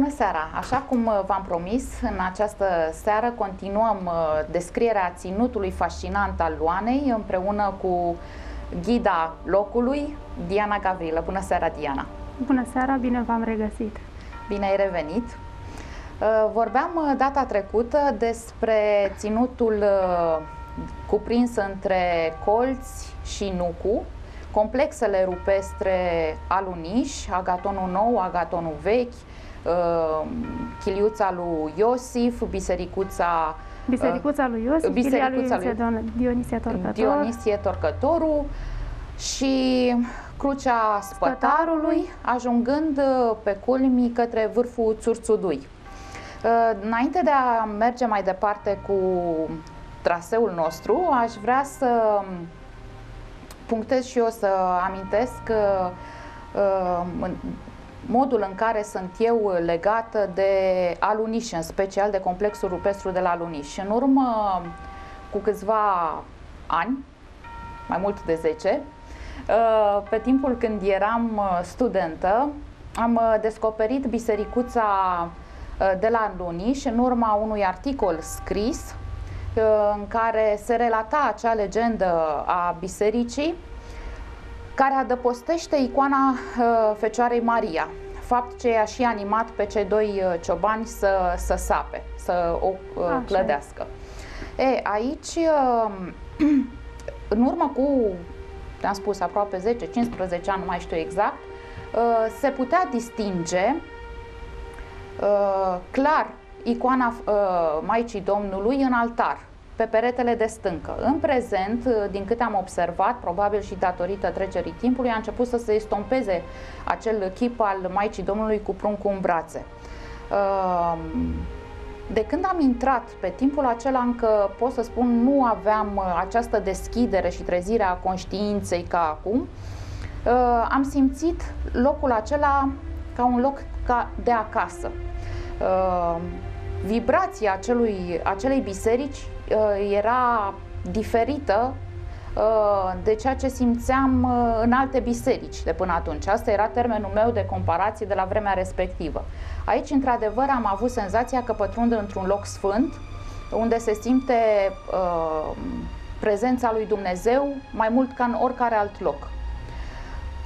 Bună seara! Așa cum uh, v-am promis, în această seară continuăm uh, descrierea ținutului fascinant al Luanei împreună cu ghida locului, Diana Gavrilă. Bună seara, Diana! Bună seara, bine v-am regăsit! Bine ai revenit! Uh, vorbeam data trecută despre ținutul cuprins între colți și nucu, complexele rupestre aluniș, agatonul nou, agatonul vechi, uh, chiliuța lui Iosif, bisericuța Bisericuța lui Iosif, bisericuța lui Dionisie Torcător. Dionisie Torcătorul și crucea spătarului, ajungând uh, pe culmi către vârful Țurțudui. Uh, înainte de a merge mai departe cu traseul nostru, aș vrea să punctez și eu să amintesc că uh, modul în care sunt eu legată de Aluniș, în special de complexul rupestru de la Aluniș. În urmă cu câțiva ani, mai mult de 10, uh, pe timpul când eram uh, studentă, am descoperit bisericuța de la Aluniș în urma unui articol scris în care se relata acea legendă a bisericii care adăpostește icoana uh, Fecioarei Maria, fapt ce i-a și animat pe cei doi uh, ciobani să, să sape, să o uh, clădească. E, aici, în urmă cu, te-am spus, aproape 10-15 ani, nu mai știu exact, se putea distinge clar icoana Maicii Domnului în altar pe peretele de stâncă. În prezent, din câte am observat, probabil și datorită trecerii timpului, a început să se estompeze acel chip al Maicii Domnului cu pruncul în brațe. Ehm, de când am intrat, pe timpul acela încă pot să spun, nu aveam această deschidere și trezire a conștiinței ca acum, ehm, am simțit locul acela ca un loc ca de acasă. Ehm, vibrația acelui, acelei biserici uh, era diferită uh, de ceea ce simțeam uh, în alte biserici de până atunci. Asta era termenul meu de comparație de la vremea respectivă. Aici, într-adevăr, am avut senzația că pătrund într-un loc sfânt, unde se simte uh, prezența lui Dumnezeu mai mult ca în oricare alt loc.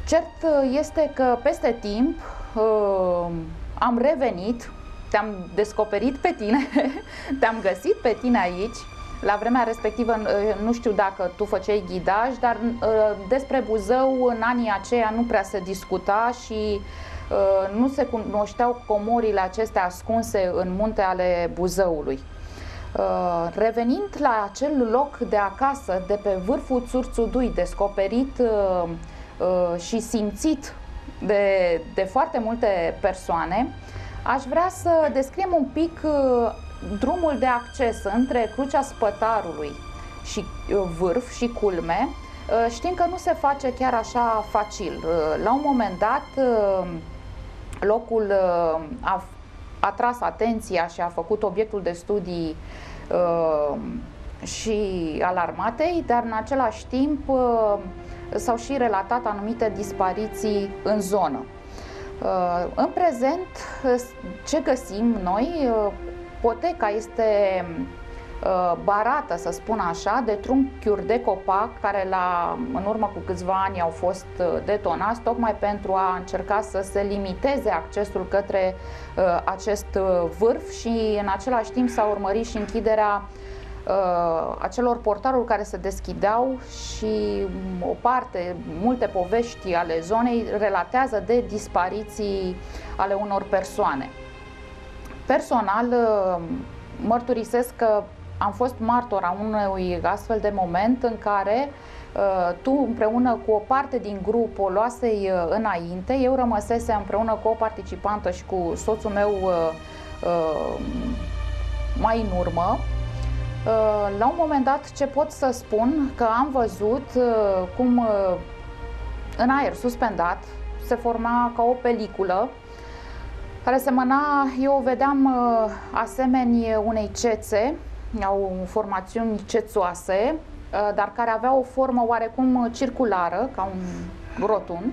Cert este că peste timp uh, am revenit te-am descoperit pe tine, te-am găsit pe tine aici. La vremea respectivă, nu știu dacă tu făceai ghidaj, dar uh, despre Buzău în anii aceia nu prea se discuta și uh, nu se cunoșteau comorile acestea ascunse în munte ale Buzăului. Uh, revenind la acel loc de acasă, de pe vârful Țurțudui, descoperit și simțit de, de foarte multe persoane, Aș vrea să descriem un pic uh, drumul de acces între Crucea Spătarului și uh, vârf și culme. Uh, știm că nu se face chiar așa facil. La un moment dat, locul a atras atenția și a făcut obiectul de studii și al armatei, dar în același timp s-au și relatat anumite dispariții în zonă. Uh, în prezent, uh, ce găsim noi? Uh, poteca este barată, să spun așa, de trunchiuri de copac care la, în urmă cu câțiva ani au fost detonați tocmai pentru a încerca să se limiteze accesul către acest vârf și în același timp s-a urmărit și închiderea uh, acelor portaruri care se deschideau și o parte, multe povești ale zonei relatează de dispariții ale unor persoane. Personal, uh, mărturisesc că am fost martor a unui astfel de moment în care uh, tu împreună cu o parte din grup o luasei uh, înainte, eu rămăsese împreună cu o participantă și cu soțul meu uh, uh, mai în urmă. Uh, la un moment dat, ce pot să spun, că am văzut uh, cum uh, în aer suspendat se forma ca o peliculă care semăna, eu o vedeam asemeni unei cețe, au formațiuni cețoase, dar care avea o formă oarecum circulară, ca un rotund.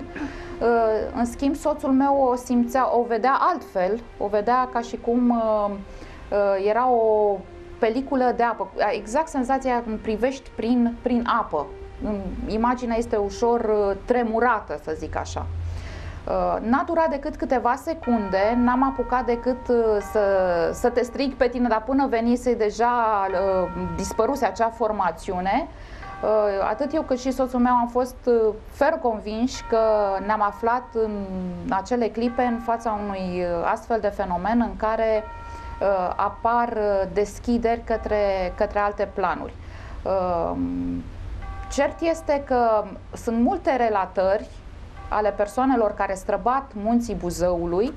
Uh, în schimb, soțul meu o simțea, o vedea altfel, o vedea ca și cum uh, uh, era o peliculă de apă, exact senzația când privești prin, prin apă. Imaginea este ușor tremurată, să zic așa. N-a durat decât câteva secunde, n-am apucat decât să, să te strig pe tine, dar până venise deja dispăruse acea formațiune Uh, atât eu cât și soțul meu am fost uh, fer convinși că ne-am aflat în acele clipe în fața unui uh, astfel de fenomen în care apar deschideri către, către alte planuri. Cert este că sunt multe relatări ale persoanelor care străbat munții Buzăului,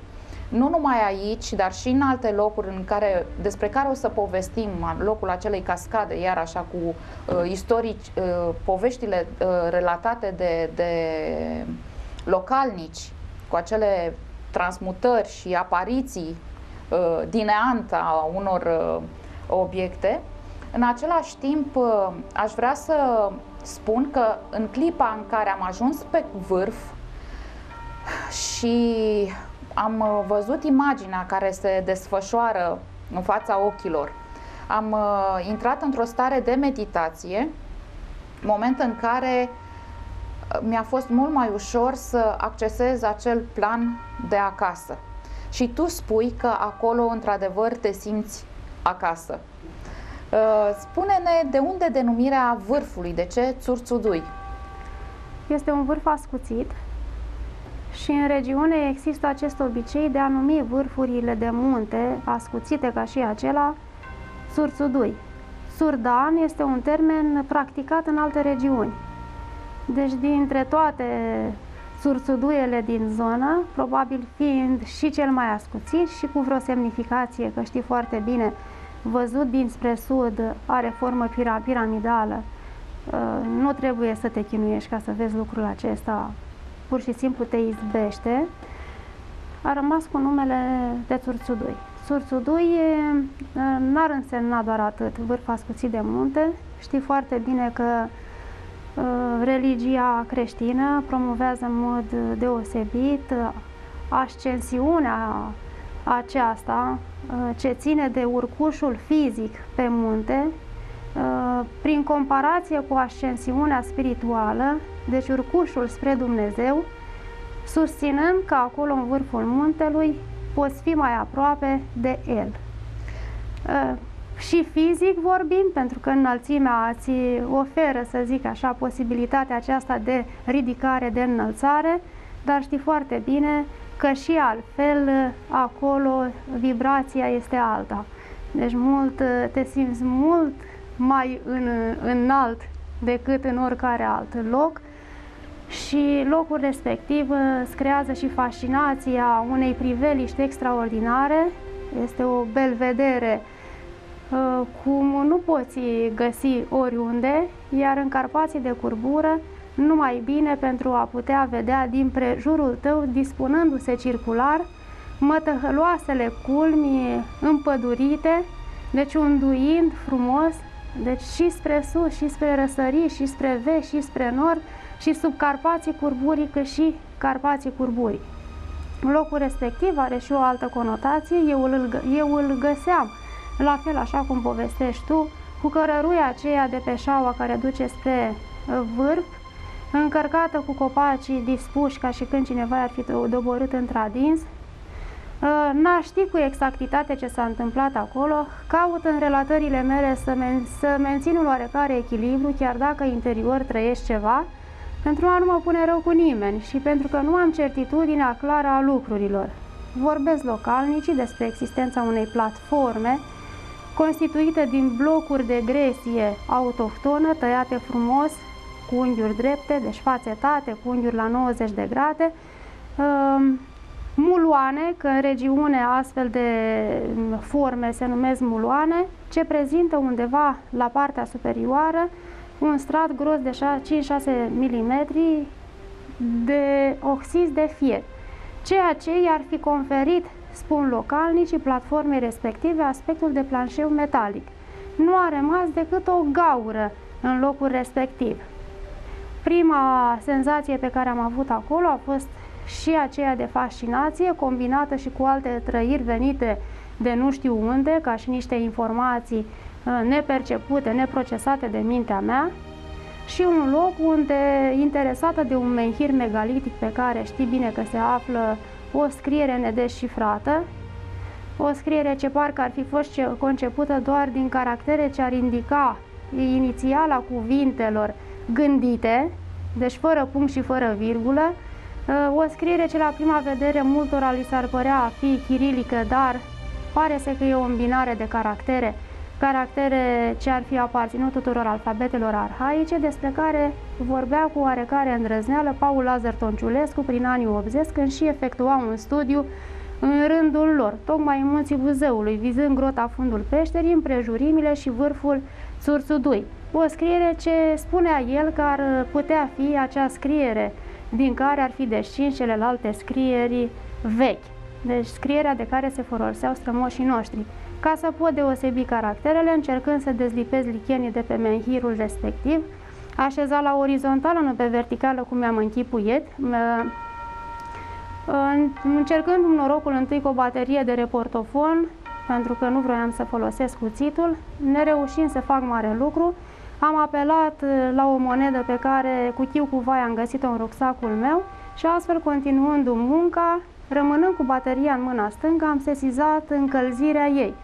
nu numai aici, dar și în alte locuri în care, despre care o să povestim, locul acelei cascade, iar așa cu uh, istorici, uh, poveștile uh, relatate de, de localnici, cu acele transmutări și apariții uh, din a unor uh, obiecte. În același timp, uh, aș vrea să spun că în clipa în care am ajuns pe vârf și am uh, văzut imaginea care se desfășoară în fața ochilor. Am uh, intrat într-o stare de meditație, moment în care uh, mi-a fost mult mai ușor să accesez acel plan de acasă. Și tu spui că acolo, într-adevăr, te simți acasă. Spune-ne de unde denumirea vârfului, de ce Țurțudui? Este un vârf ascuțit și în regiune există acest obicei de a numi vârfurile de munte, ascuțite ca și acela, surțudui. Surdan este un termen practicat în alte regiuni. Deci dintre toate surțuduiele din zonă, probabil fiind și cel mai ascuțit și cu vreo semnificație, că știi foarte bine, văzut dinspre sud, are formă piramidală, uh, nu trebuie să te chinuiești ca să vezi lucrul acesta pur și simplu te izbește, a rămas cu numele de Țurțudui. Țurțudui n-ar însemna doar atât, vârf ascuțit de munte. Știi foarte bine că religia creștină promovează în mod deosebit ascensiunea aceasta ce ține de urcușul fizic pe munte, prin comparație cu ascensiunea spirituală deci urcușul spre Dumnezeu, susținând că acolo în vârful muntelui poți fi mai aproape de El. Ă, și fizic vorbind, pentru că înălțimea ți oferă, să zic așa, posibilitatea aceasta de ridicare, de înălțare, dar știi foarte bine că și altfel acolo vibrația este alta. Deci mult, te simți mult mai în, înalt decât în oricare alt loc și locul respectiv uh, îți creează și fascinația unei priveliști extraordinare. Este o belvedere uh, cum nu poți găsi oriunde, iar în Carpații de Curbură numai bine pentru a putea vedea din prejurul tău, dispunându-se circular, mătăhăloasele culmi împădurite, deci unduind frumos, deci și spre sus, și spre răsărit, și spre vest, și spre nord, și sub Carpații Curburii, cât și Carpații Curburii. Locul respectiv are și o altă conotație, eu îl, eu îl găseam, la fel așa cum povestești tu, cu cărăruia aceea de pe șaua care duce spre uh, vârf, încărcată cu copacii dispuși ca și când cineva ar fi doborât într-adins. Uh, n-aș ști cu exactitate ce s-a întâmplat acolo, caut în relatările mele să, men să mențin un oarecare echilibru, chiar dacă interior trăiești ceva, pentru a nu mă pune rău cu nimeni și pentru că nu am certitudinea clară a lucrurilor. Vorbesc localnicii despre existența unei platforme constituite din blocuri de gresie autohtonă tăiate frumos cu unghiuri drepte, deci fațetate, cu unghiuri la 90 de grade, um, muloane, că în regiune astfel de forme se numesc muloane, ce prezintă undeva la partea superioară un strat gros de 5-6 mm de oxid de fier, ceea ce i-ar fi conferit, spun localnicii, platformei respective aspectul de planșeu metalic. Nu a rămas decât o gaură în locul respectiv. Prima senzație pe care am avut acolo a fost și aceea de fascinație, combinată și cu alte trăiri venite de nu știu unde, ca și niște informații uh, nepercepute, neprocesate de mintea mea, și un loc unde, interesată de un menhir megalitic pe care știi bine că se află o scriere nedescifrată, o scriere ce parcă ar fi fost concepută doar din caractere ce ar indica inițiala cuvintelor gândite, deci fără punct și fără virgulă, o scriere ce la prima vedere multora li s-ar părea a fi chirilică, dar pare să că e o îmbinare de caractere caractere ce ar fi aparținut tuturor alfabetelor arhaice, despre care vorbea cu oarecare îndrăzneală Paul Lazar Tonciulescu prin anii 80, când și efectua un studiu în rândul lor, tocmai în munții Buzăului, vizând grota fundul peșterii, împrejurimile și vârful Țurțudui. O scriere ce spunea el că ar putea fi acea scriere din care ar fi descins celelalte scrieri vechi, deci scrierea de care se foloseau strămoșii noștri ca să pot deosebi caracterele, încercând să dezlipez lichenii de pe menhirul respectiv, așezat la orizontală, nu pe verticală, cum mi-am închipuit, încercând norocul întâi cu o baterie de reportofon, pentru că nu vroiam să folosesc cuțitul, nereușind să fac mare lucru, am apelat uh, la o monedă pe care cu chiu cu vai am găsit-o în rucsacul meu și astfel continuând munca, rămânând cu bateria în mâna stângă, am sesizat încălzirea ei.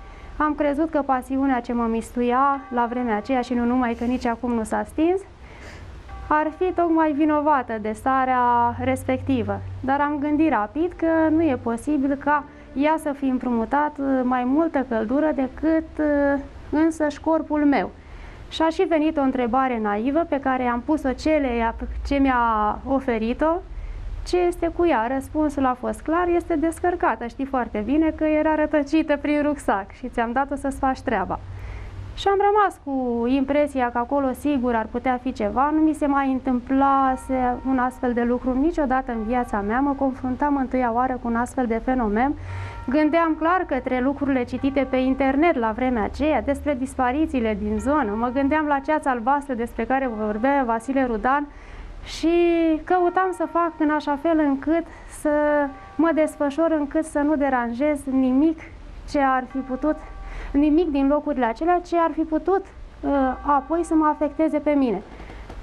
Am crezut că pasiunea ce mă mistuia la vremea aceea și nu numai că nici acum nu s-a stins, ar fi tocmai vinovată de starea respectivă. Dar am gândit rapid că nu e posibil ca ea să fi împrumutat uh, mai multă căldură decât uh, însăși corpul meu. Și a și venit o întrebare naivă pe care am pus-o cele ce mi-a oferit-o ce este cu ea? Răspunsul a fost clar, este descărcată. Știi foarte bine că era rătăcită prin rucsac și ți-am dat-o să-ți faci treaba. Și am rămas cu impresia că acolo sigur ar putea fi ceva, nu mi se mai întâmplase un astfel de lucru niciodată în viața mea, mă confruntam întâia oară cu un astfel de fenomen, gândeam clar către lucrurile citite pe internet la vremea aceea, despre disparițiile din zonă, mă gândeam la ceața albastră despre care vorbea Vasile Rudan, și căutam să fac în așa fel încât să mă desfășor, încât să nu deranjez nimic ce ar fi putut, nimic din locurile acelea ce ar fi putut uh, apoi să mă afecteze pe mine.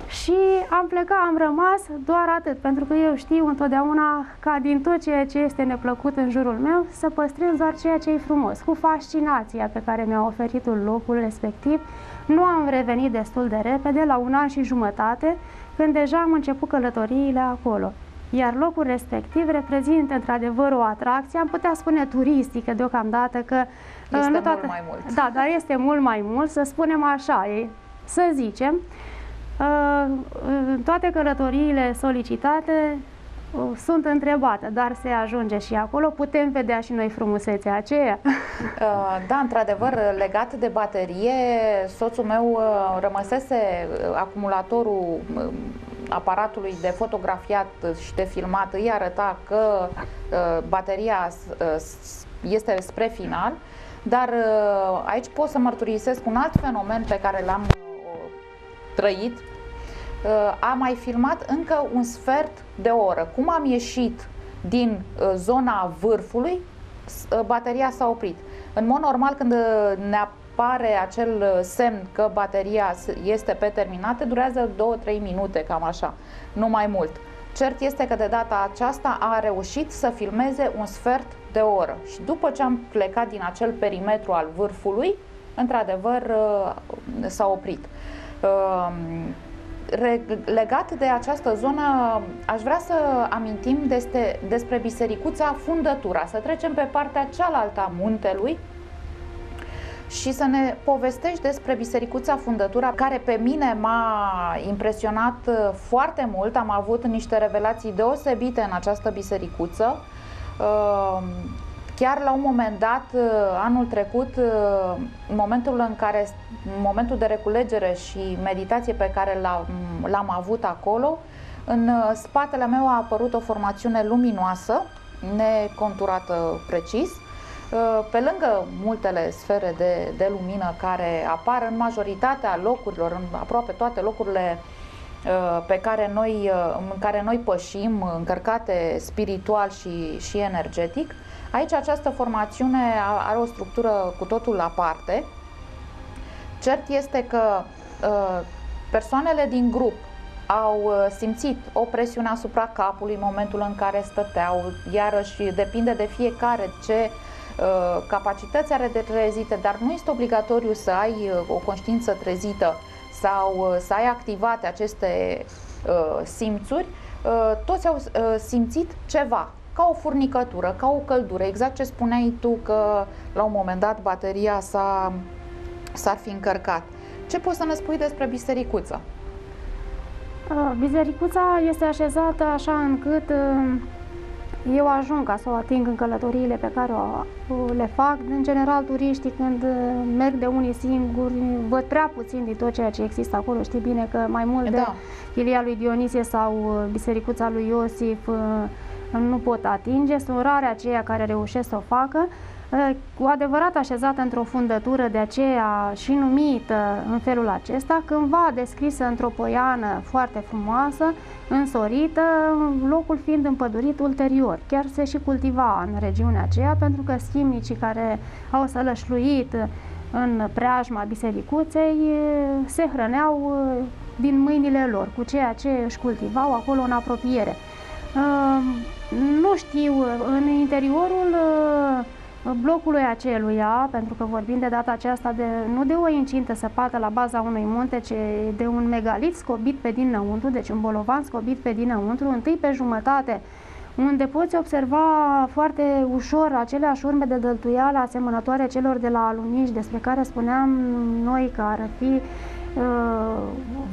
Și am plecat, am rămas doar atât, pentru că eu știu întotdeauna ca din tot ceea ce este neplăcut în jurul meu să păstrez doar ceea ce e frumos, cu fascinația pe care mi-a oferit locul respectiv. Nu am revenit destul de repede, la un an și jumătate, când deja am început călătoriile acolo. Iar locul respectiv reprezintă într-adevăr o atracție, am putea spune turistică deocamdată, că uh, este nu toată, mult mai mult. Da, dar este mult mai mult, să spunem așa, e, să zicem, uh, toate călătoriile solicitate uh, sunt întrebate, dar se ajunge și acolo, putem vedea și noi frumusețea aceea. Da, într-adevăr, legat de baterie, soțul meu rămăsese acumulatorul aparatului de fotografiat și de filmat îi arăta că bateria este spre final, dar aici pot să mărturisesc un alt fenomen pe care l-am trăit. A mai filmat încă un sfert de oră. Cum am ieșit din zona vârfului, bateria s-a oprit. În mod normal, când ne apare acel semn că bateria este pe terminate, durează 2-3 minute, cam așa, nu mai mult. Cert este că de data aceasta a reușit să filmeze un sfert de oră și după ce am plecat din acel perimetru al vârfului, într-adevăr uh, s-a oprit. Uh, legat de această zonă, aș vrea să amintim despre, despre bisericuța Fundătura, să trecem pe partea cealaltă a muntelui, și să ne povestești despre Bisericuța Fundătura, care pe mine m-a impresionat uh, foarte mult. Am avut niște revelații deosebite în această bisericuță. Uh, chiar la un moment dat, uh, anul trecut, în momentul în care, în momentul de reculegere și meditație pe care l-am avut acolo, în spatele meu a apărut o formațiune luminoasă, neconturată precis, Uh, pe lângă multele sfere de, de lumină care apar în majoritatea locurilor, în aproape toate locurile pe care noi, în care noi pășim, încărcate spiritual și, și energetic. Aici această formațiune are o structură cu totul aparte. Cert este că persoanele din grup au uh, simțit o presiune asupra capului în momentul în care stăteau, iarăși depinde de fiecare ce uh, capacități are de trezite, dar nu este obligatoriu să ai uh, o conștiință trezită sau să ai activate aceste simțuri, toți au simțit ceva, ca o furnicătură, ca o căldură, exact ce spuneai tu că la un moment dat bateria s-a, s-ar fi încărcat. Ce poți să ne spui despre bisericuță? Bisericuța este așezată așa încât eu ajung ca să o ating în călătoriile pe care o, le fac. În general, turiștii când merg de unii singuri, văd prea puțin din tot ceea ce există acolo. Știi bine că mai mult da. de Chilia lui Dionisie sau Bisericuța lui Iosif nu pot atinge. Sunt rare aceia care reușesc să o facă cu adevărat așezată într-o fundătură, de aceea și numită în felul acesta, cândva descrisă într-o poiană foarte frumoasă, însorită, locul fiind împădurit ulterior. Chiar se și cultiva în regiunea aceea, pentru că schimnicii care au sălășluit în preajma bisericuței se hrăneau din mâinile lor, cu ceea ce își cultivau acolo în apropiere. Nu știu, în interiorul blocului aceluia, pentru că vorbim de data aceasta de, nu de o incintă săpată la baza unui munte, ci de un megalit scobit pe dinăuntru, deci un bolovan scobit pe dinăuntru, întâi pe jumătate, unde poți observa foarte ușor aceleași urme de dăltuială asemănătoare celor de la alunici, despre care spuneam noi că ar fi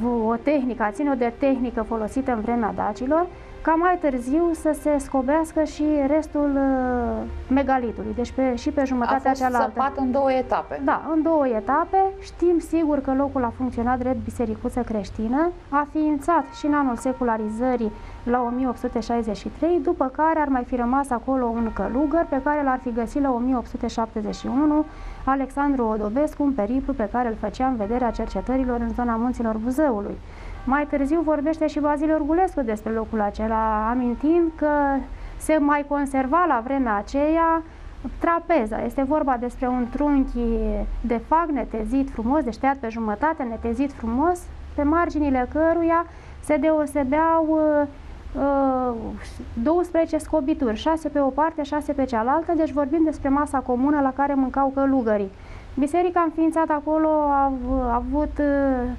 uh, o tehnică, ține de tehnică folosită în vremea dacilor, ca mai târziu să se scobească și restul uh, megalitului, deci pe, și pe jumătatea a fost cealaltă. săpat în două etape. Da, în două etape. Știm sigur că locul a funcționat drept bisericuță creștină, a ființat și în anul secularizării la 1863, după care ar mai fi rămas acolo un călugăr pe care l-ar fi găsit la 1871 Alexandru Odobescu, un periplu pe care îl făcea în vederea cercetărilor în zona munților Buzăului. Mai târziu vorbește și Bazil Orgulescu despre locul acela, amintind că se mai conserva la vremea aceea trapeza. Este vorba despre un trunchi de fac netezit frumos, deci tăiat pe jumătate, netezit frumos, pe marginile căruia se deosebeau uh, 12 scobituri, 6 pe o parte, 6 pe cealaltă, deci vorbim despre masa comună la care mâncau călugării. Biserica înființată acolo a, a avut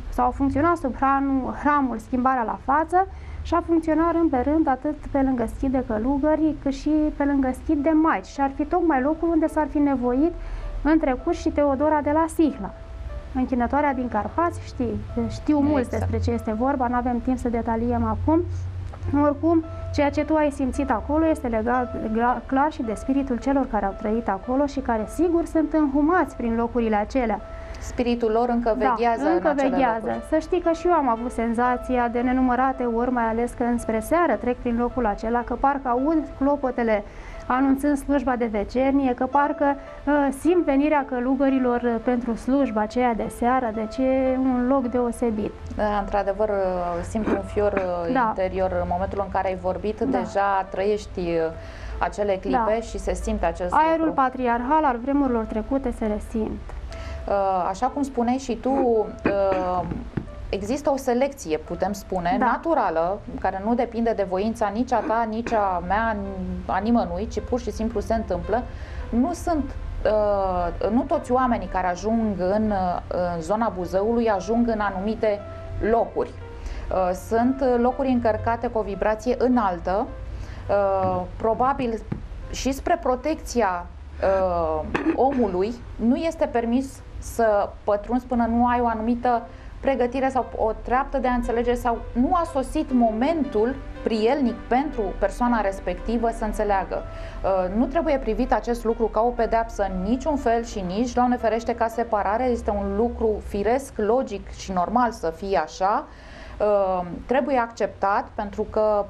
sau a funcționat sub hranul, hramul Schimbarea la față și a funcționat rând pe rând atât pe lângă schid de călugări cât și pe lângă schid de maici și ar fi tocmai locul unde s-ar fi nevoit între Curs și Teodora de la Sihla. Închinătoarea din Carpați, știi, știu exact. mulți despre ce este vorba, nu avem timp să detaliem acum. Oricum, Ceea ce tu ai simțit acolo este legat, legat clar și de spiritul celor care au trăit acolo și care sigur sunt înhumați prin locurile acelea. Spiritul lor încă da, veghează da, încă în veghează. Locuri. Să știi că și eu am avut senzația de nenumărate ori, mai ales că înspre seară trec prin locul acela, că parcă aud clopotele anunțând slujba de vecernie, că parcă uh, simt venirea călugărilor uh, pentru slujba aceea de seară, deci e un loc deosebit. Da, într-adevăr, uh, simt un fior uh, da. interior în momentul în care ai vorbit, da. deja trăiești acele clipe da. și se simte acest Aerul lucru. patriarhal al vremurilor trecute se resimt. Așa cum spuneai și tu, există o selecție, putem spune, da. naturală, care nu depinde de voința nici a ta, nici a mea, a nimănui, ci pur și simplu se întâmplă. Nu sunt uh, nu toți oamenii care ajung în, uh, în zona Buzăului ajung în anumite locuri. Uh, sunt locuri încărcate cu o vibrație înaltă, probabil și spre protecția omului nu este permis să pătrunzi până nu ai o anumită pregătire sau o treaptă de a înțelege sau nu a sosit momentul prielnic pentru persoana respectivă să înțeleagă. Uh, nu trebuie privit acest lucru ca o pedeapsă în niciun fel și nici, Doamne ferește, ca separare. Este un lucru firesc, logic și normal să fie așa. Uh, trebuie acceptat pentru că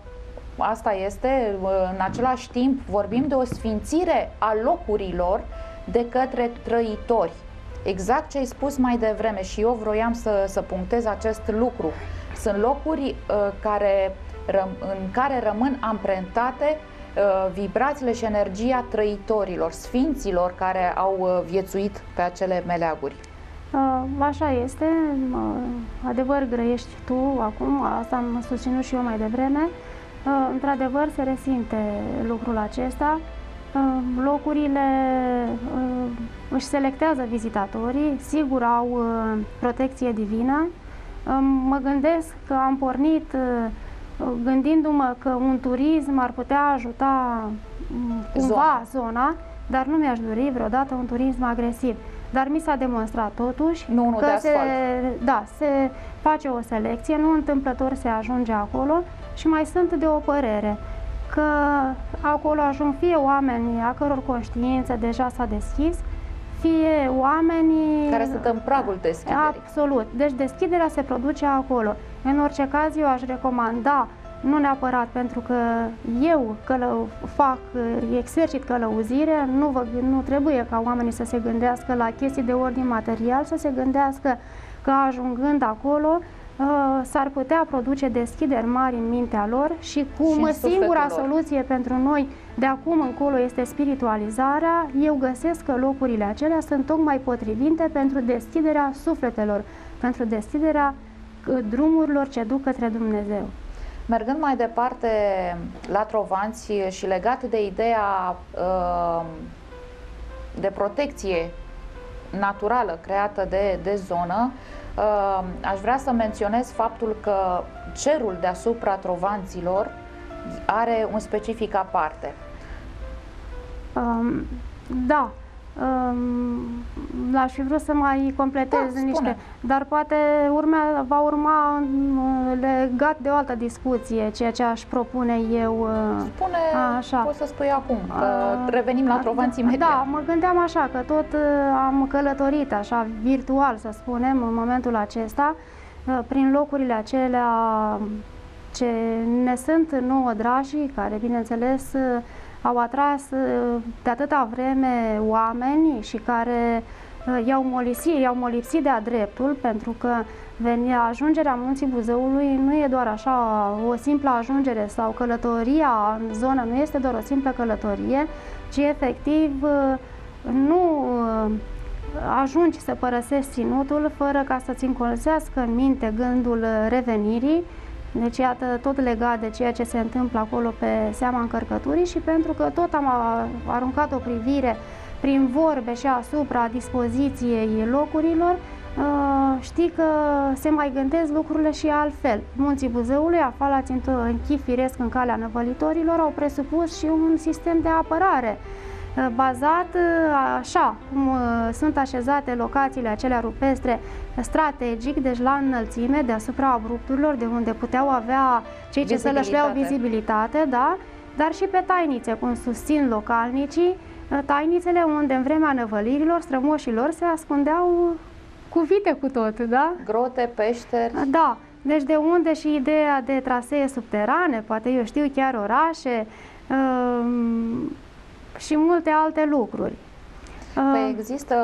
asta este, uh, în același timp vorbim de o sfințire a locurilor de către trăitori Exact ce ai spus mai devreme și eu vroiam să, să punctez acest lucru. Sunt locuri care, în care rămân amprentate vibrațiile și energia trăitorilor, sfinților care au viețuit pe acele meleaguri. Așa este, adevăr grăiești tu acum, asta am susținut și eu mai devreme. Într-adevăr se resimte lucrul acesta. Locurile își selectează vizitatorii, sigur au protecție divină. Mă gândesc că am pornit gândindu-mă că un turism ar putea ajuta cumva zona, zona dar nu mi-aș dori vreodată un turism agresiv. Dar mi s-a demonstrat totuși nu, nu că se, da, se face o selecție, nu întâmplător se ajunge acolo și mai sunt de o părere că acolo ajung fie oameni a căror conștiință deja s-a deschis, fie oamenii... Care sunt în pragul deschiderii. Absolut. Deci deschiderea se produce acolo. În orice caz, eu aș recomanda nu neapărat pentru că eu călău, fac, exercit călăuzire, nu, vă, nu trebuie ca oamenii să se gândească la chestii de ordin material, să se gândească că ajungând acolo uh, s-ar putea produce deschideri mari în mintea lor și cum și singura lor. soluție pentru noi de acum încolo este spiritualizarea, eu găsesc că locurile acelea sunt tocmai potrivite pentru deschiderea sufletelor, pentru deschiderea uh, drumurilor ce duc către Dumnezeu. Mergând mai departe la Trovanți și legat de ideea uh, de protecție naturală creată de, de zonă, uh, aș vrea să menționez faptul că cerul deasupra Trovanților are un specific aparte. Um, da, Um, aș fi vrut să mai completez da, niște, dar poate urme, va urma legat de o altă discuție, ceea ce aș propune eu. Uh, spune, așa. poți să spui acum, că uh, revenim la Trovanții Media. Da, mă gândeam așa, că tot uh, am călătorit așa virtual, să spunem, în momentul acesta, uh, prin locurile acelea ce ne sunt nouă dragi, care, bineînțeles, uh, au atras uh, de atâta vreme oameni și care uh, i-au molipsit, i-au molipsit de-a dreptul, pentru că venia, ajungerea Munții Buzăului nu e doar așa o simplă ajungere sau călătoria în zonă nu este doar o simplă călătorie, ci efectiv uh, nu ajungi să părăsești ținutul fără ca să-ți încolțească în minte gândul revenirii deci, iată, tot legat de ceea ce se întâmplă acolo pe seama încărcăturii și pentru că tot am aruncat o privire prin vorbe și asupra dispoziției locurilor, ă, știi că se mai gândesc lucrurile și altfel. Munții Buzăului, afalați în chif firesc în calea năvălitorilor, au presupus și un sistem de apărare bazat așa cum sunt așezate locațiile acelea rupestre strategic, deci la înălțime, deasupra abrupturilor, de unde puteau avea cei ce să lășleau vizibilitate, da? dar și pe tainițe, cum susțin localnicii, tainițele unde în vremea năvălirilor, strămoșilor se ascundeau cu vite cu tot, da? Grote, peșteri. Da, deci de unde și ideea de trasee subterane, poate eu știu chiar orașe, și multe alte lucruri. Păi ah. există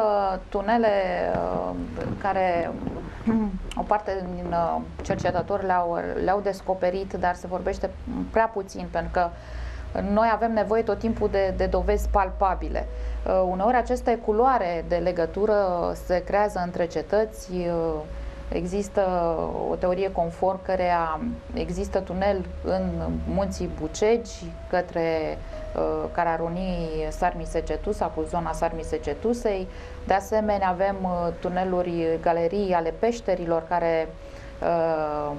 tunele uh, care o parte din uh, cercetători le-au, le-au descoperit, dar se vorbește prea puțin, pentru că noi avem nevoie tot timpul de, de dovezi palpabile. Uh, uneori aceste culoare de legătură se creează între cetăți, Există o teorie conform care există tunel în munții Bucegi către uh, Cararunii Sarmi-Secetusa cu zona Sarmi-Secetusei. De asemenea avem uh, tuneluri, galerii ale peșterilor care uh,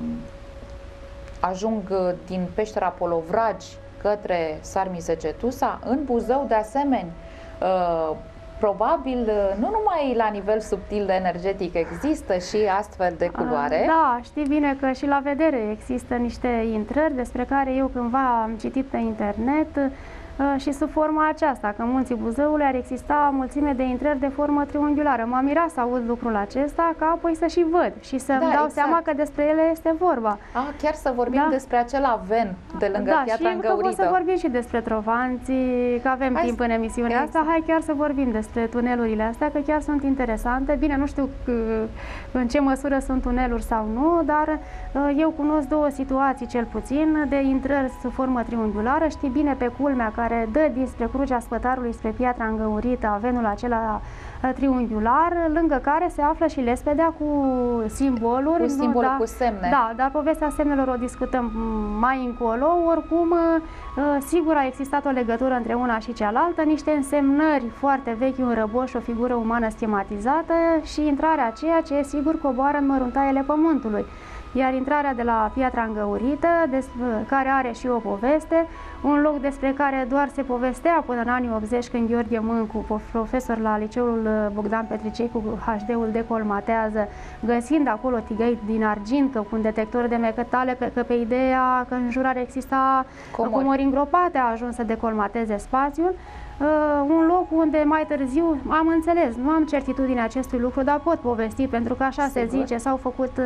ajung din peștera Polovragi către Sarmi-Secetusa. În Buzău, de asemenea, uh, probabil uh, nu numai la nivel subtil de energetic există și astfel de culoare. Da, știi bine că și la vedere există niște intrări despre care eu cândva am citit pe internet Uh, și sub forma aceasta, că în Munții Buzăului ar exista mulțime de intrări de formă triunghiulară. M-am mirat să aud lucrul acesta, ca apoi să și văd și să-mi da, dau exact. seama că despre ele este vorba. Ah, chiar să vorbim da. despre acel aven de lângă da, Piatra și Îngăurită. să vorbim și despre trovanții, că avem hai timp în emisiunea exact. asta, hai chiar să vorbim despre tunelurile astea, că chiar sunt interesante. Bine, nu știu în ce măsură sunt tuneluri sau nu, dar uh, eu cunosc două situații cel puțin de intrări sub formă triunghiulară. Știi bine pe culmea care dă dinspre Crucea Spătarului spre Piatra Îngăurită, avenul acela uh, triunghiular, lângă care se află și lespedea cu simboluri. Cu simbol, da, cu semne. Da, dar povestea semnelor o discutăm mai încolo. Oricum, uh, sigur a existat o legătură între una și cealaltă, niște însemnări foarte vechi, un răboș, o figură umană schematizată și intrarea aceea ce, sigur, coboară în măruntaiele pământului iar intrarea de la Piatra Îngăurită, care are și o poveste, un loc despre care doar se povestea până în anii 80 când Gheorghe Mâncu, profesor la liceul uh, Bogdan Petricei cu HD-ul decolmatează, găsind acolo tigăi din argint, că cu un detector de metale, că pe ideea că în jurare exista comori, comori îngropate a ajuns să decolmateze spațiul, Uh, un loc unde mai târziu am înțeles, nu am certitudine acestui lucru, dar pot povesti pentru că așa Sigur. se zice, s-au făcut, uh,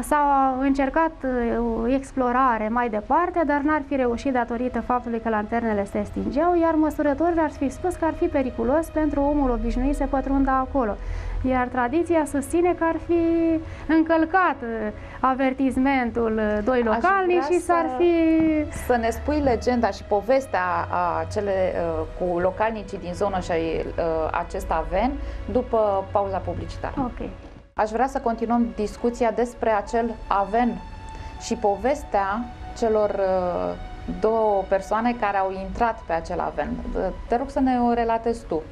s-a încercat uh, explorare mai departe, dar n-ar fi reușit datorită faptului că lanternele se stingeau, iar măsurătorile ar fi spus că ar fi periculos pentru omul obișnuit să pătrundă acolo iar tradiția susține că ar fi încălcat uh, avertizmentul uh, doi localnici și s-ar fi... Să ne spui legenda și povestea a cele, uh, cu localnicii din zonă și acest aven după pauza publicitară. Ok. Aș vrea să continuăm discuția despre acel aven și povestea celor două persoane care au intrat pe acel aven. Te rog să ne o relatezi tu.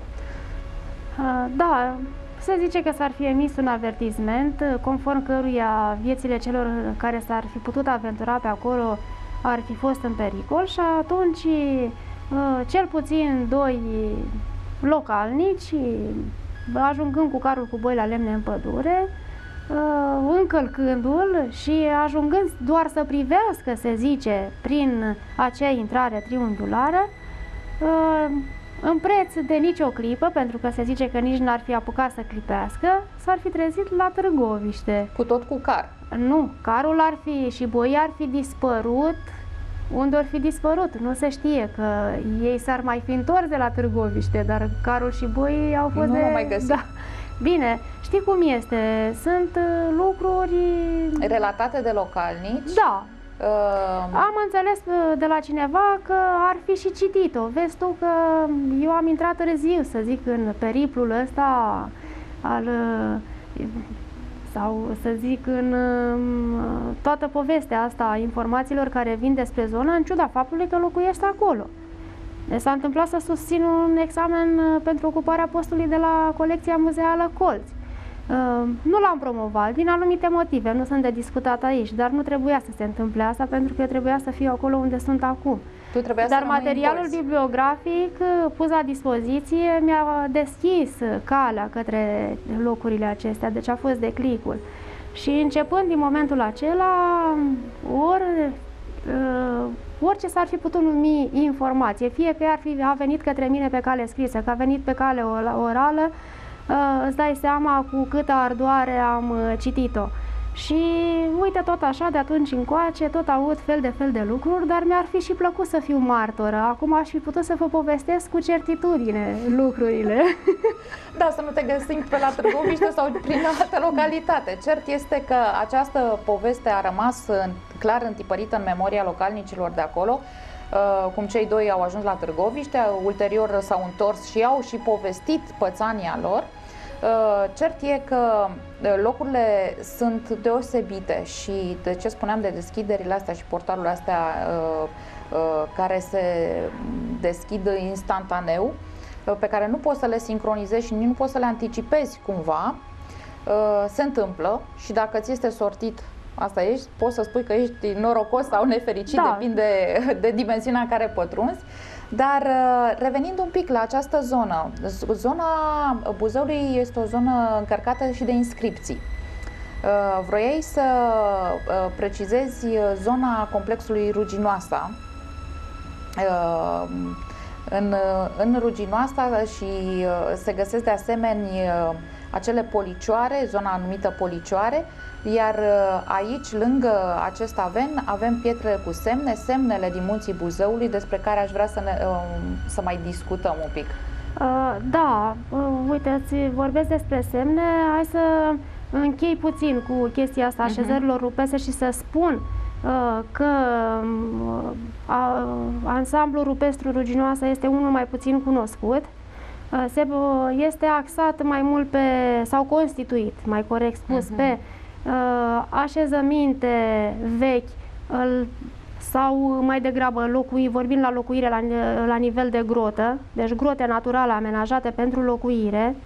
Da, se zice că s-ar fi emis un avertisment conform căruia viețile celor care s-ar fi putut aventura pe acolo ar fi fost în pericol și atunci uh, cel puțin doi localnici, ajungând cu carul cu boi la lemne în pădure, uh, încălcându-l și ajungând doar să privească, se zice, prin acea intrare triunghiulară, uh, în preț de nicio clipă, pentru că se zice că nici n-ar fi apucat să clipească, s-ar fi trezit la Târgoviște. Cu tot cu car? Nu, carul ar fi și boii ar fi dispărut unde ar fi dispărut? Nu se știe că ei s-ar mai fi întors de la Târgoviște, dar carul și boii au fost nu de... mai găsit. Da. Bine, știi cum este? Sunt uh, lucruri... Relatate de localnici? Da, Uh... Am înțeles uh, de la cineva că ar fi și citit-o. Vezi tu că eu am intrat târziu, să zic, în periplul ăsta al uh, sau să zic în um, toată povestea asta a informațiilor care vin despre zona, în ciuda faptului că locuiești acolo. S-a întâmplat să susțin un examen uh, pentru ocuparea postului de la colecția muzeală Colți. Ehm, nu l-am promovat din anumite motive, nu sunt de discutat aici, dar nu trebuia să se întâmple asta pentru că eu trebuia să fiu acolo unde sunt acum. Tu dar materialul bibliografic uh, pus la dispoziție mi-a deschis calea către locurile acestea, deci a fost declicul. Și începând din momentul acela, ori, uh, orice s-ar fi putut numi informație, fie că ar fi a venit către mine pe cale scrisă, că a venit pe cale orală, Uh, îți dai seama cu câtă ardoare am uh, citit-o. Și uite tot așa, de atunci încoace, tot aud fel de fel de lucruri, dar mi-ar fi și plăcut să fiu martoră. Acum aș fi putut să vă povestesc cu certitudine lucrurile. Da, să nu te găsim pe la Târgoviște sau prin altă localitate. Cert este că această poveste a rămas clar întipărită în memoria localnicilor de acolo, uh, cum cei doi au ajuns la Târgoviște, ulterior s-au întors și au și povestit pățania lor. Uh, cert e că uh, locurile sunt deosebite și de ce spuneam de deschiderile astea și portalul astea uh, care se deschid instantaneu, pe care nu poți să le sincronizezi și nu poți să le anticipezi cumva, se întâmplă și dacă ți este sortit asta ești, poți să spui că ești norocos sau nefericit, da. depinde de dimensiunea în care pătrunzi. Dar uh, revenind un pic la această zonă, zona Buzăului este o zonă încărcată și de inscripții. Uh, vroiai să uh, precizezi zona complexului Ruginoasa, În, în ruginoasa și se găsesc de asemenea acele policioare, zona anumită policioare, iar aici, lângă acest aven, avem pietre cu semne, semnele din munții Buzăului, despre care aș vrea să, ne, să mai discutăm un pic. Uh, da, uh, uite, îți vorbesc despre semne, hai să închei puțin cu chestia asta, uh-huh. așezărilor rupese și să spun uh, că uh, ansamblul rupestru ruginoasă este unul mai puțin cunoscut. Uh, se, uh, este axat mai mult pe, sau constituit, mai corect spus, uh-huh. pe uh, așezăminte vechi, uh, sau mai degrabă locui, vorbim la locuire la, la nivel de grotă, deci grote naturale amenajate pentru locuire,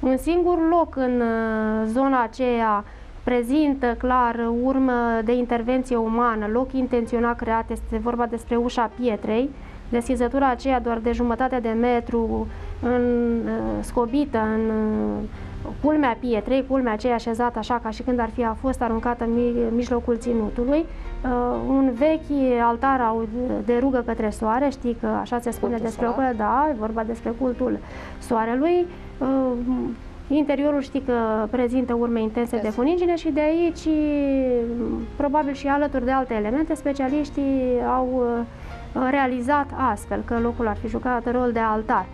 un singur loc în uh, zona aceea prezintă clar urmă de intervenție umană, loc intenționat creat, este vorba despre ușa pietrei, deschizătura aceea doar de jumătate de metru în, uh, scobită în uh, culmea pietrei, culmea aceea așezată așa ca și când ar fi a fost aruncată în mijlocul ținutului, uh, un vechi altar de rugă către soare, știi că așa se spune cultul despre soare. da, e vorba despre cultul soarelui, uh, Interiorul știi că prezintă urme intense de funingine și de aici, probabil și alături de alte elemente, specialiștii au uh, realizat astfel că locul ar fi jucat rol de altar.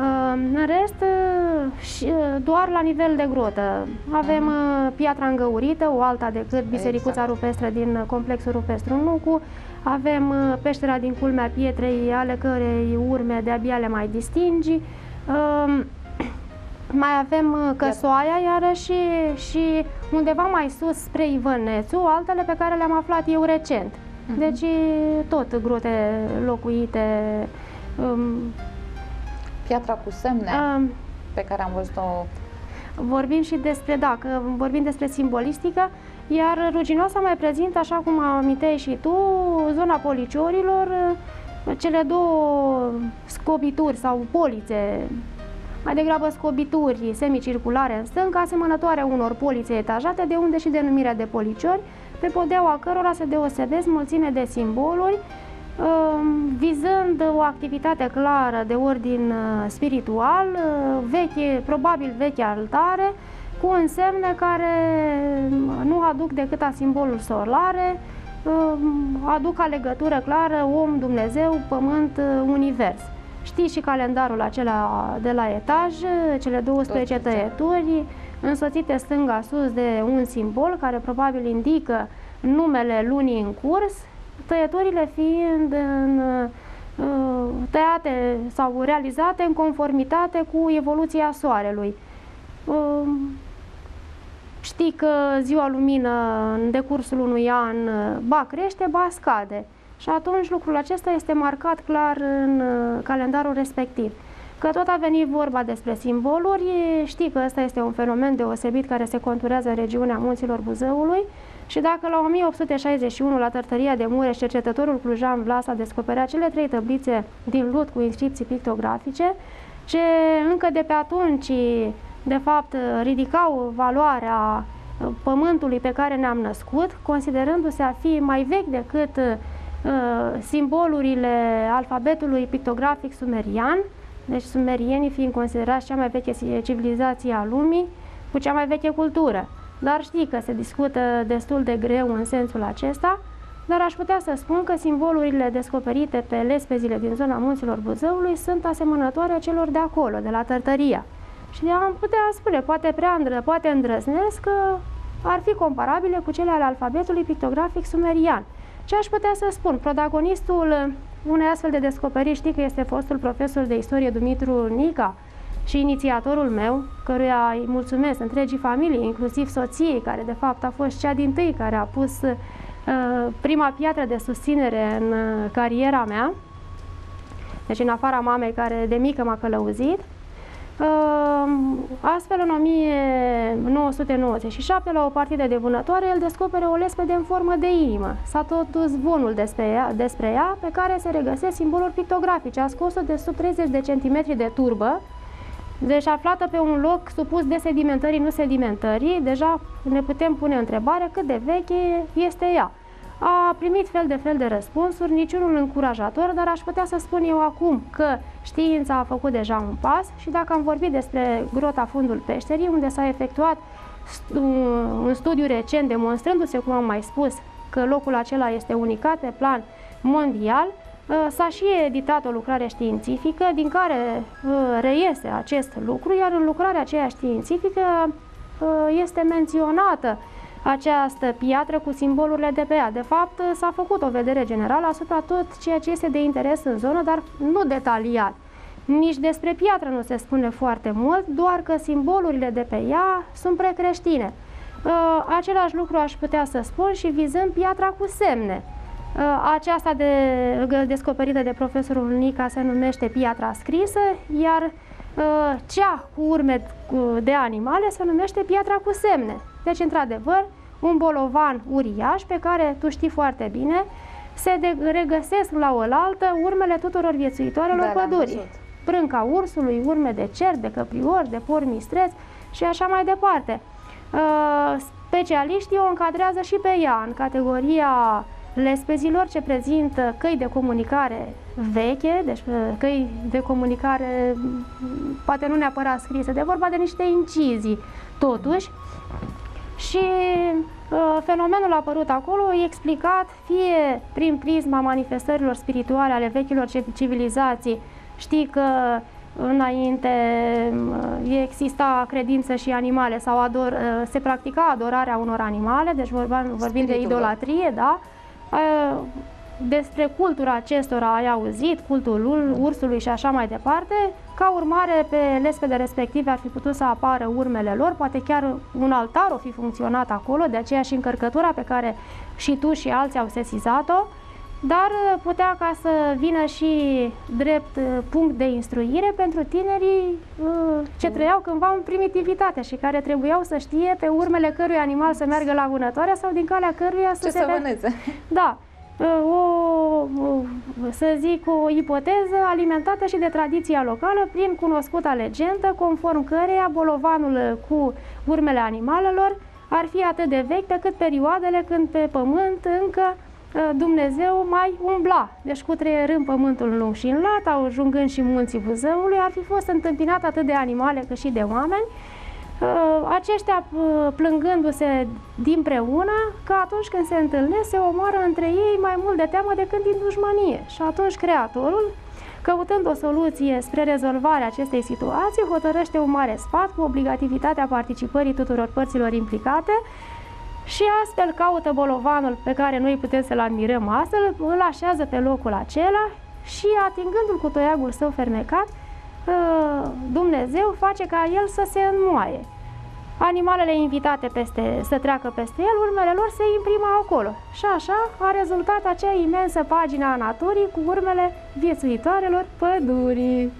În rest, uh, doar la nivel de grotă. Avem uh, piatra îngăurită, o alta decât bisericuța exact. rupestră din complexul rupestru Nucu. Avem uh, peștera din culmea pietrei, ale cărei urme de-abia le mai distingi. Um, mai avem căsoaia iarăși și undeva mai sus spre Ivănețu, altele pe care le-am aflat eu recent. Mhm. Deci tot grote locuite, um, piatra cu semne um, pe care am văzut-o. Vorbim și despre, da, că vorbim despre simbolistică, iar ruginoasa mai prezintă, așa cum aminteai și tu, zona policiorilor, cele două scobituri sau polițe, mai degrabă scobituri semicirculare în stânga, asemănătoare unor polițe etajate, de unde și denumirea de policiori, pe podeaua cărora se deosebesc mulțime de simboluri vizând o activitate clară de ordin uh, spiritual, uh, veche, probabil veche altare, cu însemne care um, nu aduc decât a simbolul solare, um, aduc a legătură clară om, Dumnezeu, pământ, uh, univers. Știți și calendarul acela de la etaj, cele 12 tăieturi, însoțite stânga sus de un simbol care probabil indică numele lunii în curs tăieturile fiind în, uh, tăiate sau realizate în conformitate cu evoluția Soarelui. Um, știi că ziua lumină în decursul unui an ba crește, ba scade și atunci lucrul acesta este marcat clar în uh, calendarul respectiv. Că tot a venit vorba despre simboluri, știi că ăsta este un fenomen deosebit care se conturează în regiunea munților Buzăului, și dacă la 1861, la tărtăria de Mureș, cercetătorul Clujan Vlas a descoperit cele trei tablițe din lut cu inscripții pictografice, ce încă de pe atunci, de fapt, ridicau valoarea pământului pe care ne-am născut, considerându-se a fi mai vechi decât uh, simbolurile alfabetului pictografic sumerian, deci sumerienii fiind considerați cea mai veche civilizație a lumii, cu cea mai veche cultură dar știi că se discută destul de greu în sensul acesta, dar aș putea să spun că simbolurile descoperite pe lespezile din zona munților Buzăului sunt asemănătoare celor de acolo, de la Tărtăria. Și am putea spune, poate prea îndră, poate îndrăznesc, că ar fi comparabile cu cele ale alfabetului pictografic sumerian. Ce aș putea să spun? Protagonistul unei astfel de descoperiri știi că este fostul profesor de istorie Dumitru Nica, și inițiatorul meu, căruia îi mulțumesc întregii familii, inclusiv soției, care de fapt a fost cea din tâi care a pus uh, prima piatră de susținere în uh, cariera mea, deci în afara mamei care de mică m-a călăuzit. Uh, astfel, în 1997, la o partidă de vânătoare, el descoperă o lespede în formă de inimă. S-a tot dus zvonul despre ea, despre ea, pe care se regăsesc simboluri pictografice. A scos-o de sub 30 de centimetri de turbă, deci aflată pe un loc supus de sedimentării, nu sedimentării, deja ne putem pune întrebarea cât de veche este ea. a primit fel de fel de răspunsuri, niciunul încurajator, dar aș putea să spun eu acum că știința a făcut deja un pas și dacă am vorbit despre grota fundul peșterii, unde s-a efectuat un studiu recent demonstrându-se, cum am mai spus, că locul acela este unicat pe plan mondial, ă, s-a și editat o lucrare științifică din care ă, reiese acest lucru, iar în lucrarea aceea științifică ă, este menționată această piatră cu simbolurile de pe ea. De fapt, s-a făcut o vedere generală asupra tot ceea ce este de interes în zonă, dar nu detaliat. Nici despre piatră nu se spune foarte mult, doar că simbolurile de pe ea sunt precreștine. Uh, același lucru aș putea să spun și vizând piatra cu semne. Uh, aceasta de, descoperită de profesorul Nica se numește piatra scrisă, iar uh, cea cu urme de animale se numește piatra cu semne. Deci, într-adevăr, un bolovan uriaș pe care tu știi foarte bine, se regăsesc la oaltă urmele tuturor viețuitoarelor da, pădurii. Prânca ursului, urme de cer, de căpriori, de por mistreți și așa mai departe. Uh, specialiștii o încadrează și pe ea în categoria lespezilor ce prezintă căi de comunicare veche, deci uh, căi de comunicare poate nu neapărat scrise, de vorba de niște incizii totuși, și uh, fenomenul apărut acolo e explicat fie prin prisma manifestărilor spirituale ale vechilor civilizații. Știi că înainte uh, exista credință și animale sau ador, uh, se practica adorarea unor animale, deci vorbim, vorbim de idolatrie, da? Uh, despre cultura acestora ai auzit, cultul ursului și așa mai departe. Ca urmare, pe lespede respective ar fi putut să apară urmele lor, poate chiar un altar o fi funcționat acolo, de aceea și încărcătura pe care și tu și alții au sesizat-o, dar putea ca să vină și drept uh, punct de instruire pentru tinerii uh, ce trăiau cândva în primitivitate și care trebuiau să știe pe urmele cărui animal să meargă la vânătoare sau din calea căruia să ce se... să vâneze. Da o, să zic, o ipoteză alimentată și de tradiția locală prin cunoscuta legendă conform căreia bolovanul cu urmele animalelor ar fi atât de vechi pe cât perioadele când pe pământ încă ă, Dumnezeu mai umbla. Deci cu treierând pământul lung și înlat, ajungând și munții Buzăului, ar fi fost întâmpinat atât de animale cât și de oameni Uh, aceștia uh, plângându-se dinpreună că atunci când se întâlnesc se omoară între ei mai mult de teamă decât din dușmănie. Și atunci creatorul, căutând o soluție spre rezolvarea acestei situații, hotărăște un mare spat cu obligativitatea participării tuturor părților implicate și astfel caută bolovanul pe care noi putem să-l admirăm astfel, îl așează pe locul acela și atingându-l cu toiagul său fermecat, Dumnezeu face ca el să se înmoaie. Animalele invitate peste, să treacă peste el, urmele lor se imprimă acolo. Și așa a rezultat acea imensă pagină a naturii cu urmele viețuitoarelor pădurii.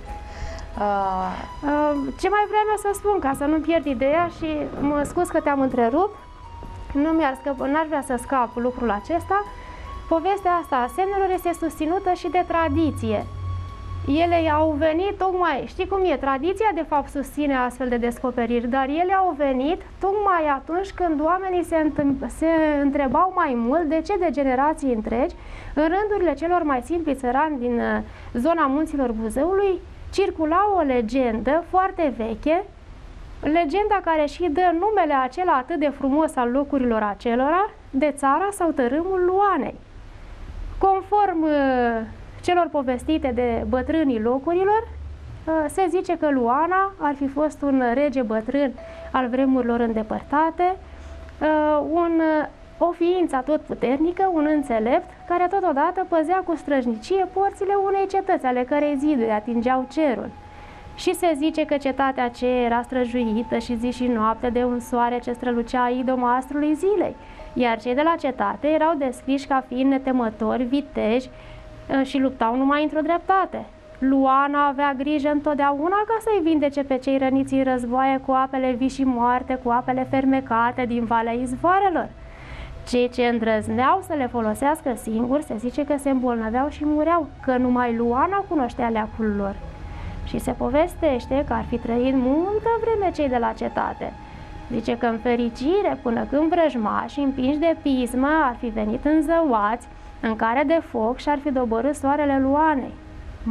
Uh. Uh, ce mai vreau să spun, ca să nu pierd ideea și mă scuz că te-am întrerupt, nu mi-ar scăp, n-ar vrea să scap lucrul acesta, povestea asta a semnelor este susținută și de tradiție. Ele au venit tocmai, știi cum e, tradiția de fapt susține astfel de descoperiri, dar ele au venit tocmai atunci când oamenii se, se întrebau mai mult de ce de generații întregi, în rândurile celor mai simpli țărani din uh, zona munților Buzăului, circula o legendă foarte veche, legenda care și dă numele acela atât de frumos al locurilor acelora, de țara sau tărâmul Luanei. Conform uh, celor povestite de bătrânii locurilor, ă, se zice că Luana ar fi fost un rege bătrân al vremurilor îndepărtate, ă, un, o ființă tot puternică, un înțelept, care totodată păzea cu străjnicie porțile unei cetăți, ale cărei ziduri atingeau cerul. Și se zice că cetatea aceea era străjuită și zi și noapte de un soare ce strălucea idoma astrului zilei, iar cei de la cetate erau descriși ca fiind netemători, viteji, Ă, și luptau numai într-o dreptate. Luana avea grijă întotdeauna ca să-i vindece pe cei răniți în războaie cu apele vii și moarte, cu apele fermecate din Valea Izvoarelor. Cei ce îndrăzneau să le folosească singuri, se zice că se îmbolnăveau și mureau, că numai Luana cunoștea leacul lor. Și se povestește că ar fi trăit multă vreme cei de la cetate. Zice că în fericire, până când vrăjmași împinși de pismă ar fi venit în zăuați, în care de foc și ar fi dobărât soarele luanei.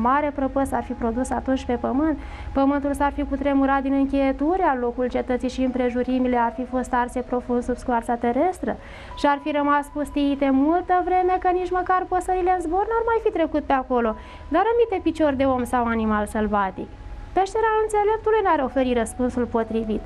Mare prăpăs ar fi produs atunci pe pământ, pământul s-ar fi putremurat din încheieturi, al locul cetății și împrejurimile ar fi fost arse profund sub scoarța terestră și ar fi rămas pustiite multă vreme că nici măcar păsările în zbor n-ar mai fi trecut pe acolo, dar amite picior de om sau animal sălbatic. Peștera înțeleptului n-ar oferi răspunsul potrivit.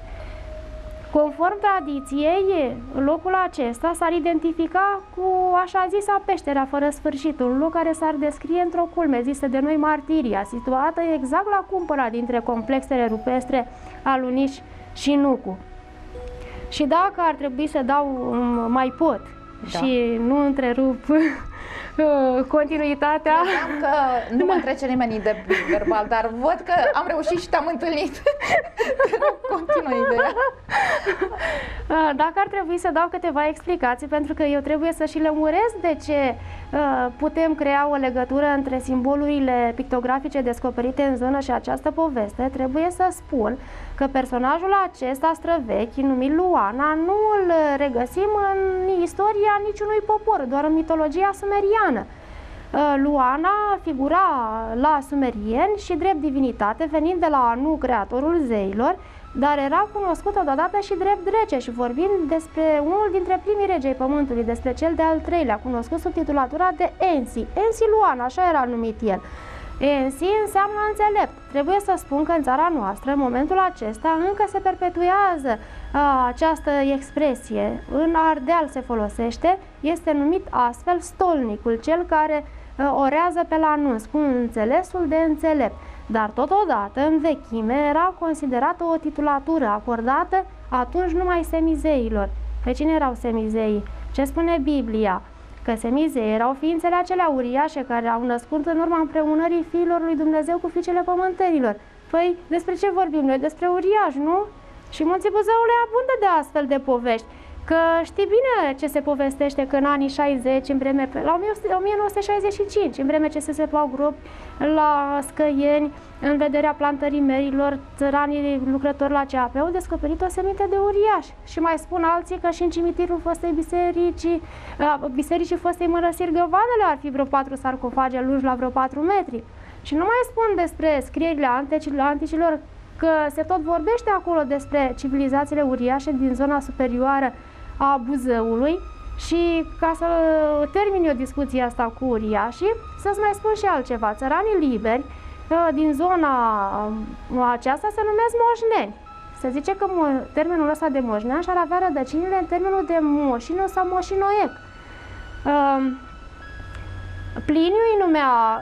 Conform tradiției, locul acesta s-ar identifica cu așa zisa peștera fără sfârșit, un loc care s-ar descrie într-o culme zisă de noi Martiria, situată exact la cumpăra dintre complexele rupestre Aluniș și Nucu. Și dacă ar trebui să dau mai pot da. și nu întrerup Uh, continuitatea. Credeam că nu mă trece nimeni de verbal, dar văd că am reușit și te-am întâlnit. Continuă ideea. Uh, dacă ar trebui să dau câteva explicații, pentru că eu trebuie să și lămuresc de ce uh, putem crea o legătură între simbolurile pictografice descoperite în zonă și această poveste, trebuie să spun că personajul acesta străvechi, numit Luana, nu îl regăsim în istoria niciunui popor, doar în mitologia sumeriană. Uh, Luana figura la sumerieni și drept divinitate, venind de la Anu, creatorul zeilor, dar era cunoscut odată și drept rege și vorbind despre unul dintre primii regei pământului, despre cel de-al treilea, cunoscut sub titulatura de Ensi. Ensi Luana, așa era numit el. Ensi înseamnă înțelept. Trebuie să spun că în țara noastră, în momentul acesta, încă se perpetuează a, această expresie. În Ardeal se folosește, este numit astfel stolnicul, cel care a, orează pe la anunț, cu înțelesul de înțelept. Dar totodată, în vechime, era considerată o titulatură acordată atunci numai semizeilor. Pe cine erau semizeii? Ce spune Biblia? Că semizei erau ființele acelea uriașe care au născut în urma împreunării fiilor lui Dumnezeu cu fiicele pământenilor. Păi, despre ce vorbim noi? Despre uriaș, nu? Și Munții Buzăului abundă de astfel de povești. Că știi bine ce se povestește că în anii 60, în vreme, la 1965, în vreme ce se sepau gropi la Scăieni, în vederea plantării merilor, țăranii lucrători la CAP au descoperit o seminte de uriaș. Și mai spun alții că și în cimitirul fostei biserici, bisericii fostei mărăsiri Găvanele ar fi vreo patru sarcofage lungi la vreo 4 metri. Și nu mai spun despre scrierile anticilor că se tot vorbește acolo despre civilizațiile uriașe din zona superioară a Buzăului și ca să termin eu discuția asta cu uriașii, să-ți mai spun și altceva. Țăranii liberi din zona aceasta se numesc moșneni. Se zice că termenul ăsta de moșnean și-ar avea rădăcinile în termenul de moșino sau moșinoiec. Pliniu îi numea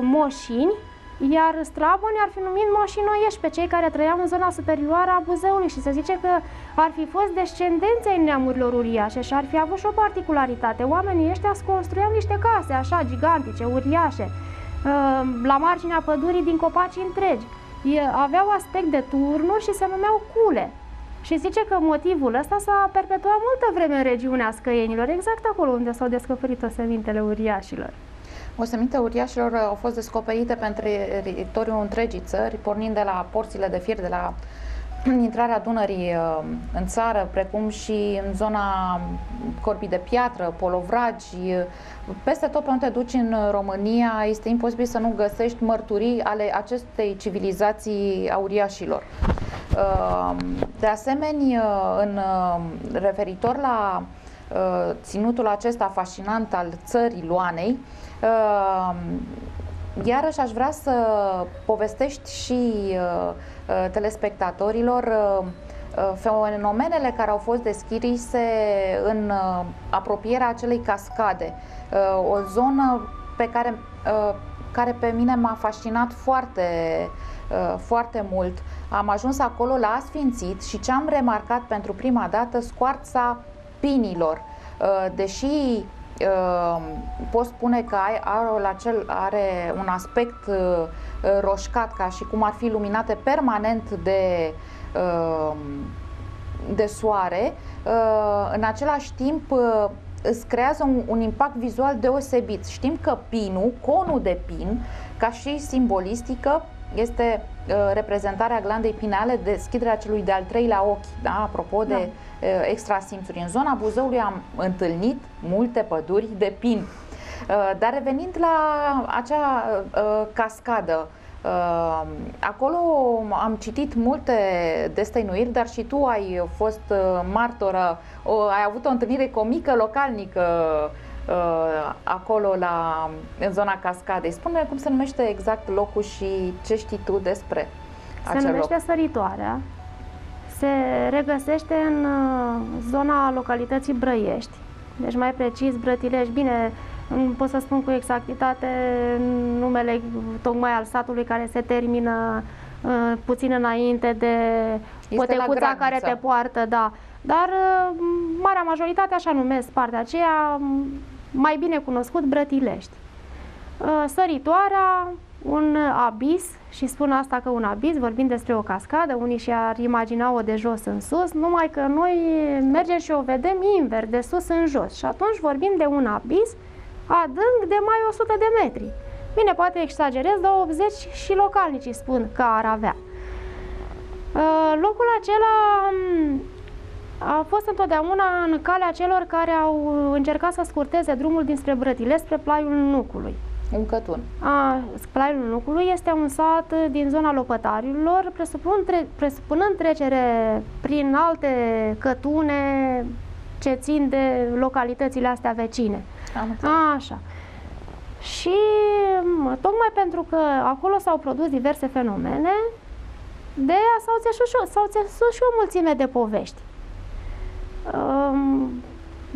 moșini iar straboni ar fi numit moșinoiești pe cei care trăiau în zona superioară a Buzăului și se zice că ar fi fost descendenții ai neamurilor uriașe și ar fi avut și o particularitate. Oamenii ăștia construiau niște case așa gigantice, uriașe, uh, la marginea pădurii din copaci întregi. Aveau aspect de turnuri și se numeau cule. Și zice că motivul ăsta s-a perpetuat multă vreme în regiunea scăienilor, exact acolo unde s-au descoperit osemintele uriașilor. Oseminte uriașilor au fost descoperite pentru teritoriul întregii țări, pornind de la porțile de fier, de la intrarea Dunării uh, în țară, precum și în zona corbii de piatră, polovragi. Peste tot pe unde duci în România este imposibil să nu găsești mărturii ale acestei civilizații a uriașilor. Uh, de asemenea, în uh, referitor la ținutul acesta fascinant al țării Luanei, Ehm, iarăși aș vrea să povestești și uh, uh, telespectatorilor uh, fenomenele care au fost descrise în apropierea acelei cascade. O zonă pe care, care pe mine m-a fascinat foarte, foarte mult. Am ajuns acolo la Asfințit și ce am remarcat pentru prima dată, scoarța pinilor. Deși Ehm, pot spune că are, acel, are un aspect uh, roșcat, ca și cum ar fi luminate permanent de, ehm, de soare, uh, în același timp uh, îți creează un, un impact vizual deosebit. Știm că pinul, conul de pin, ca și simbolistică, este uh, reprezentarea glandei pineale, deschiderea celui de-al treilea ochi, da? apropo da. de uh, extrasimțuri. În zona Buzăului am întâlnit multe păduri de pin. Uh, dar revenind la acea uh, cascadă, Uh, acolo am citit multe destăinuiri, dar și tu ai fost uh, martoră, ai avut o întâlnire cu o mică localnică uh, acolo la, în zona cascadei. Spune cum se numește exact locul și ce știi tu despre se acel numește loc. Săritoarea. Se regăsește în zona localității Brăiești, deci mai precis Brătilești. Bine, nu pot să spun cu exactitate numele tocmai al satului care se termină uh, puțin înainte de este potecuța care te poartă, da. Dar uh, marea majoritate așa numesc partea aceea, mai bine cunoscut Brătilești. Uh, săritoarea, un abis, și spun asta că un abis, vorbim despre o cascadă, unii și-ar imagina-o de jos în sus, numai că noi mergem și o vedem invers, de sus în jos. Și atunci vorbim de un abis adânc de mai 100 de metri. Bine, poate exagerez, dar 80 și localnicii spun că ar avea. Uh, locul acela um, a fost întotdeauna în calea celor care au încercat să scurteze drumul dinspre Brătile spre Plaiul Nucului. Un cătun. A, Plaiul Nucului este un sat din zona Lopătarilor, presupun tre presupunând trecere prin alte cătune ce țin de localitățile astea vecine. Am Așa. Și tocmai pentru că acolo s-au produs diverse fenomene, de aia s-au țesut, s-au țesut și o mulțime de povești. Um,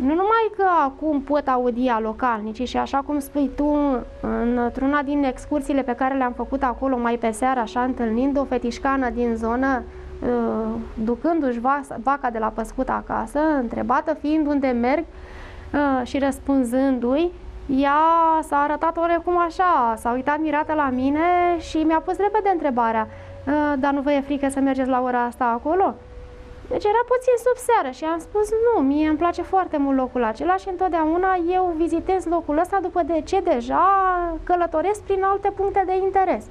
nu numai că acum pot audia localnicii și așa cum spui tu, într-una din excursiile pe care le-am făcut acolo mai pe seară, așa întâlnind o fetișcană din zonă, uh, ducându-și vaca de la păscut acasă, întrebată fiind unde merg, uh, și răspunzându-i, ea s-a arătat oarecum așa, s-a uitat mirată la mine și mi-a pus repede întrebarea, uh, dar nu vă e frică să mergeți la ora asta acolo? Deci era puțin sub seară și am spus nu, mie îmi place foarte mult locul acela și întotdeauna eu vizitez locul ăsta după de ce deja călătoresc prin alte puncte de interes.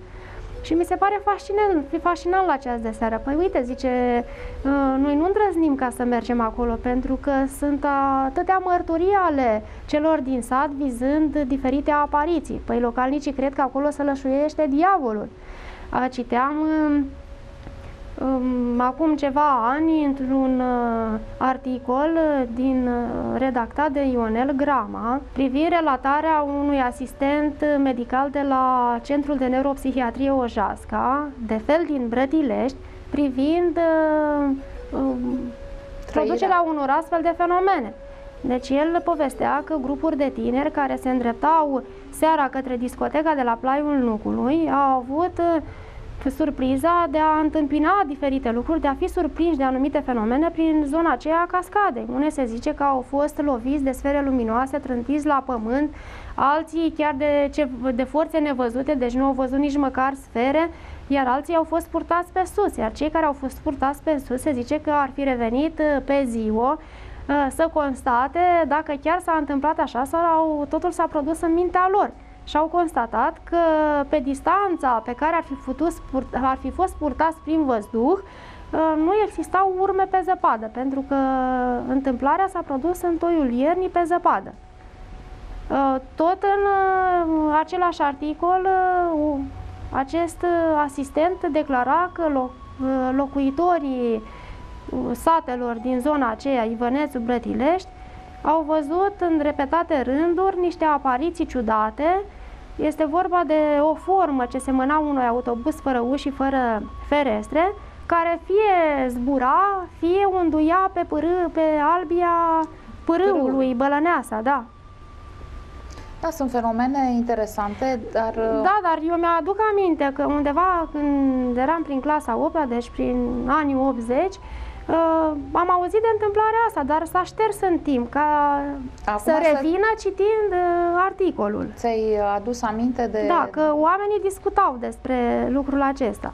Și mi se pare fascinant, fascinant la ceas de seară. Păi uite, zice, ă, noi nu îndrăznim ca să mergem acolo pentru că sunt atâtea mărturii ale celor din sat vizând diferite apariții. Păi localnicii cred că acolo se lășuiește diavolul. Citeam acum ceva ani într-un uh, articol uh, din uh, redactat de Ionel Grama privind relatarea unui asistent medical de la Centrul de Neuropsihiatrie Ojasca, de fel din Brătilești, privind um, producerea unor astfel de fenomene. Deci el povestea că grupuri de tineri care se îndreptau seara către discoteca de la Plaiul Nucului au avut surpriza de a întâmpina diferite lucruri, de a fi surprinși de anumite fenomene prin zona aceea a cascadei. Unii se zice că au fost loviți de sfere luminoase, trântiți la pământ, alții chiar de, ce, de forțe nevăzute, deci nu au văzut nici măcar sfere, iar alții au fost purtați pe sus, iar cei care au fost purtați pe sus se zice că ar fi revenit uh, pe ziua uh, să constate dacă chiar s-a întâmplat așa sau totul s-a produs în mintea lor și au constatat că pe distanța pe care ar fi, futut, ar fi fost purtați prin văzduh, uh, nu existau urme pe zăpadă, pentru că întâmplarea s-a produs în toiul iernii pe zăpadă. Uh, tot în uh, același articol, acest asistent declara că locuitorii satelor din zona aceea, Ivănețu, Brătilești, au văzut în repetate rânduri niște apariții ciudate. Este vorba de o formă ce semăna unui autobuz fără uși și fără ferestre, care fie zbura, fie unduia pe, pârâ, pe albia pârâului, bălăneasa, da. Da, sunt fenomene interesante, dar... Da, dar eu mi-aduc aminte că undeva când eram prin clasa 8 deci prin anii 80, Uh, am auzit de întâmplarea asta, dar s-a șters în timp, ca Acum să revină să... citind uh, articolul. Ți-ai adus aminte de... Da, că oamenii discutau despre lucrul acesta.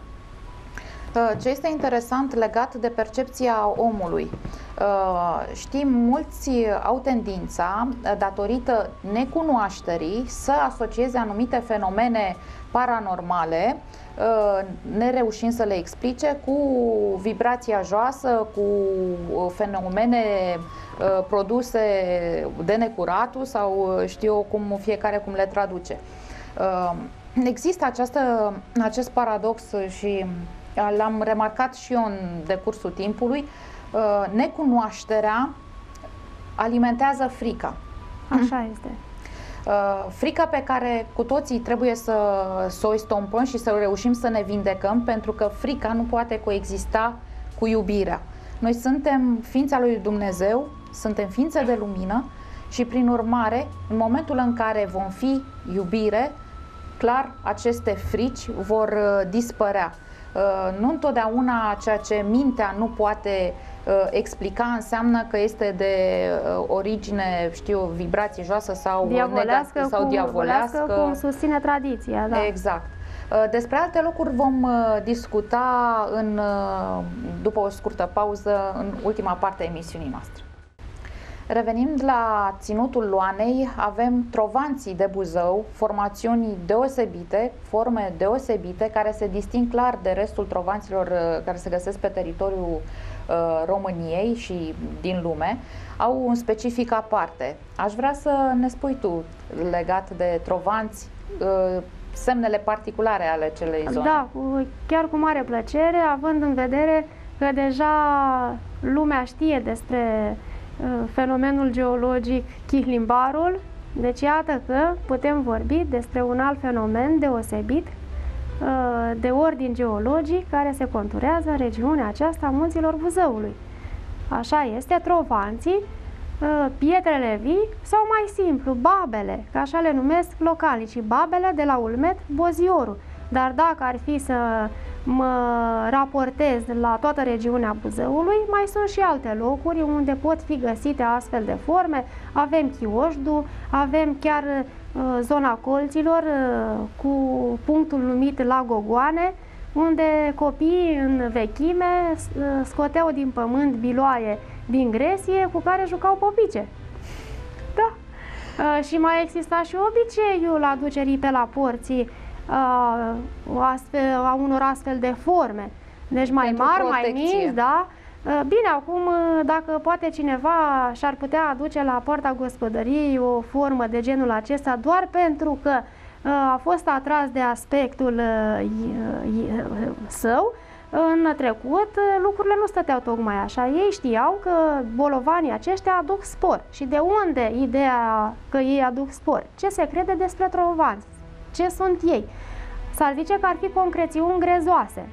Uh, ce este interesant legat de percepția omului. Știm, mulți au tendința, datorită necunoașterii, să asocieze anumite fenomene paranormale, nereușind să le explice, cu vibrația joasă, cu fenomene produse de necuratul sau știu eu cum fiecare cum le traduce. Există această, acest paradox și l-am remarcat și eu în decursul timpului, uh, necunoașterea alimentează frica. Așa este. Uh, frica pe care cu toții trebuie să, să o estompăm și să reușim să ne vindecăm, pentru că frica nu poate coexista cu iubirea. Noi suntem ființa lui Dumnezeu, suntem ființe de lumină și prin urmare, în momentul în care vom fi iubire, clar aceste frici vor uh, dispărea. Uh, nu întotdeauna ceea ce mintea nu poate uh, explica înseamnă că este de origine, știu, vibrație joasă sau diavolească sau cum, diavolească. cum susține tradiția, da. Exact. Despre alte lucruri vom discuta în, după o scurtă pauză în ultima parte a emisiunii noastre. Revenind la Ținutul Loanei, avem trovanții de Buzău, formațiuni deosebite, forme deosebite, care se disting clar de restul trovanților uh, care se găsesc pe teritoriul uh, României și din lume, au un specific aparte. Aș vrea să ne spui tu, legat de trovanți, uh, semnele particulare ale celei zone. Da, chiar cu mare plăcere, având în vedere că deja lumea știe despre Uh, fenomenul geologic Chihlimbarul. Deci iată că putem vorbi despre un alt fenomen deosebit uh, de ordin geologic care se conturează în regiunea aceasta a munților Buzăului. Așa este, trovanții, uh, pietrele vii sau mai simplu, babele, că așa le numesc localnicii, babele de la Ulmet, Bozioru. Dar dacă ar fi să mă raportez la toată regiunea Buzăului, mai sunt și alte locuri unde pot fi găsite astfel de forme. Avem Chioșdu, avem chiar uh, zona colților uh, cu punctul numit la Gogoane, unde copiii în vechime uh, scoteau din pământ biloaie din gresie cu care jucau popice. Da. Uh, și mai exista și obiceiul aducerii pe la porții uh, astfel, a unor astfel de forme. Deci mai Pentru mari, protecție. mai mici, da? Bine, acum, dacă poate cineva și-ar putea aduce la poarta gospodăriei o formă de genul acesta doar pentru că a fost atras de aspectul său, în trecut lucrurile nu stăteau tocmai așa. Ei știau că bolovanii aceștia aduc spor. Și de unde ideea că ei aduc spor? Ce se crede despre trovanți? Ce sunt ei. S-ar zice că ar fi concrețiuni grezoase.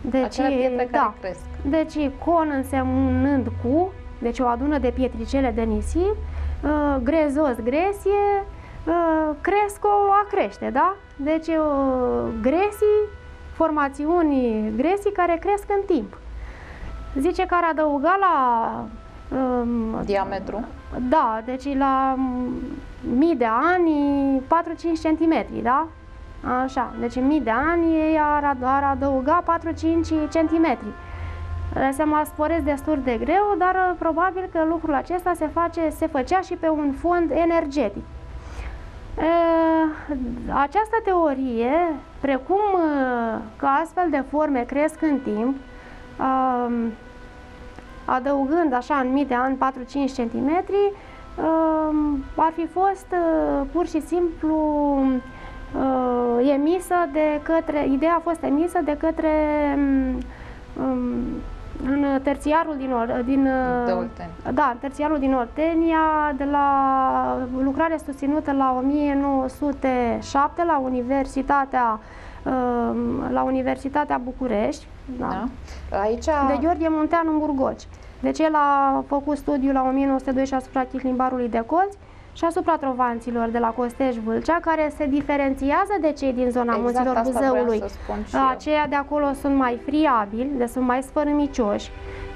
Deci, Acele pietre da, care cresc. Deci con însemnând cu, deci o adună de pietricele de nisip, uh, grezos, gresie, uh, cresco, a crește, da? Deci uh, gresii, formațiuni gresii care cresc în timp. Zice că ar adăuga la um, diametru. Da, deci la mii de ani, 4-5 cm, da? Așa, deci în mii de ani ei ar, ar adăuga 4-5 cm. Le seama sporesc destul de greu, dar uh, probabil că lucrul acesta se, face, se făcea și pe un fond energetic. E, această teorie, precum uh, că astfel de forme cresc în timp, um, adăugând așa în mii de ani 4-5 cm, ar fi fost uh, pur și simplu uh, emisă de către, ideea a fost emisă de către um, în terțiarul din, din da, terțiarul din Oltenia, de la lucrare susținută la 1907 la Universitatea la Universitatea București, da. da. Aici... de Gheorghe Munteanu în Burgoci. Deci el a făcut studiul la 1902 asupra chihlimbarului de colți și asupra trovanților de la Costeș Vâlcea, care se diferențiază de cei din zona exact munților Buzăului. Aceia de acolo sunt mai friabili, de sunt mai sfărâmicioși,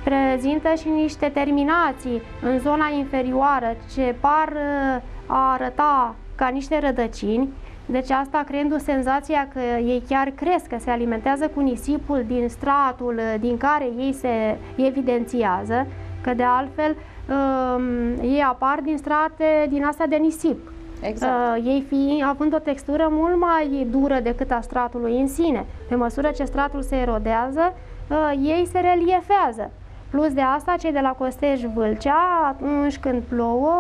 prezintă și niște terminații în zona inferioară ce par uh, a arăta ca niște rădăcini, deci asta creându senzația că ei chiar cresc, că se alimentează cu nisipul din stratul din care ei se evidențiază, că de altfel um, ei apar din strate din astea de nisip. Exact. Uh, ei fiind, având o textură mult mai dură decât a stratului în sine. Pe măsură ce stratul se erodează, uh, ei se reliefează. Plus de asta, cei de la Costeș Vâlcea, atunci când plouă,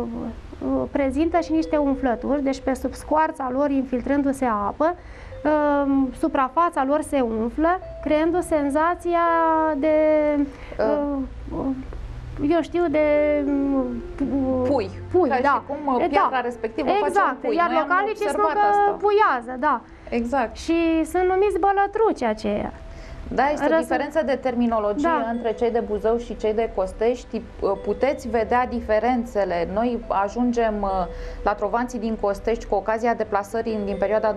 uh, uh, prezintă și niște umflături, deci pe sub scoarța lor, infiltrându-se apă, uh, suprafața lor se umflă, creând o senzația de... Uh, eu știu de pui, pui ca da. și cum E, piatra da. respectivă exact. face un pui. Iar Noi am localnicii spun observat că asta. puiază, da. Exact. Și sunt numiți bălătruci aceia. Da, este o Răsă- diferență de terminologie Da. între cei de Buzău și cei de Costești. Puteți vedea diferențele. Noi ajungem uh, la trovanții din Costești cu ocazia deplasării din perioada 20-23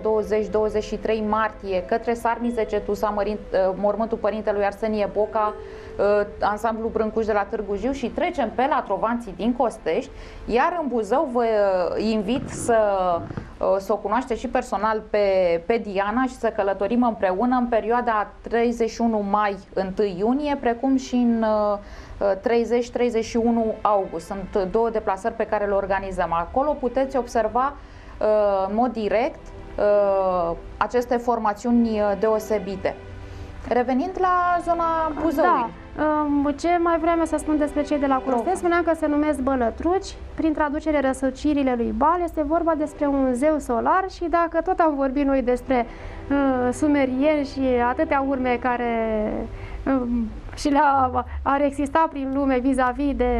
martie către Sarmize Cetusa, mărin- uh, mormântul părintelui Arsenie Boca, uh, ansamblu Brâncuș de la Târgu Jiu și trecem pe la trovanții din Costești, iar în Buzău vă uh, invit să, uh, să o cunoașteți și personal pe, pe Diana și să călătorim împreună în perioada 31 mai 1 iunie, precum și în uh, 30-31 august. Sunt două deplasări pe care le organizăm. Acolo puteți observa uh, în mod direct uh, aceste formațiuni uh, deosebite. Revenind la zona Buzăului. Da. Um, Ce mai vreau eu să spun despre cei de la Coste? Spuneam că se numesc bălătruci, prin traducere răsăcirile lui Bal, este vorba despre un zeu solar și dacă tot am vorbit noi despre uh, sumerieni și atâtea urme care um, și le ar exista prin lume vis-a-vis de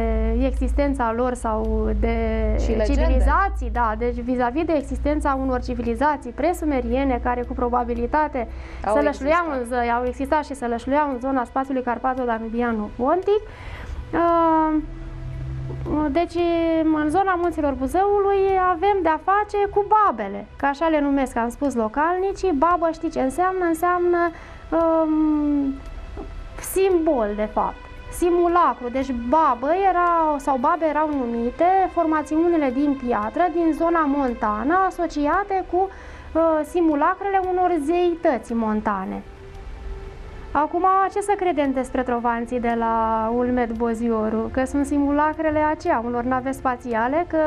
existența lor sau de Și legende. civilizații, da, deci vis-a-vis de existența unor civilizații presumeriene care cu probabilitate Au să lășluiau existat. în ză, au existat și să lășluiau în zona spațiului Carpato-Danubiano-Pontic. Uh, Deci, în zona munților Buzăului avem de-a face cu babele, că așa le numesc, am spus localnicii. Babă știi ce înseamnă? Înseamnă um, simbol, de fapt. Simulacru, deci babă era, sau babe erau numite formațiunile din piatră din zona montană asociate cu uh, simulacrele unor zeități montane. Acum, ce să credem despre trovanții de la Ulmed Bozioru? Că sunt simulacrele aceea, unor nave spațiale, că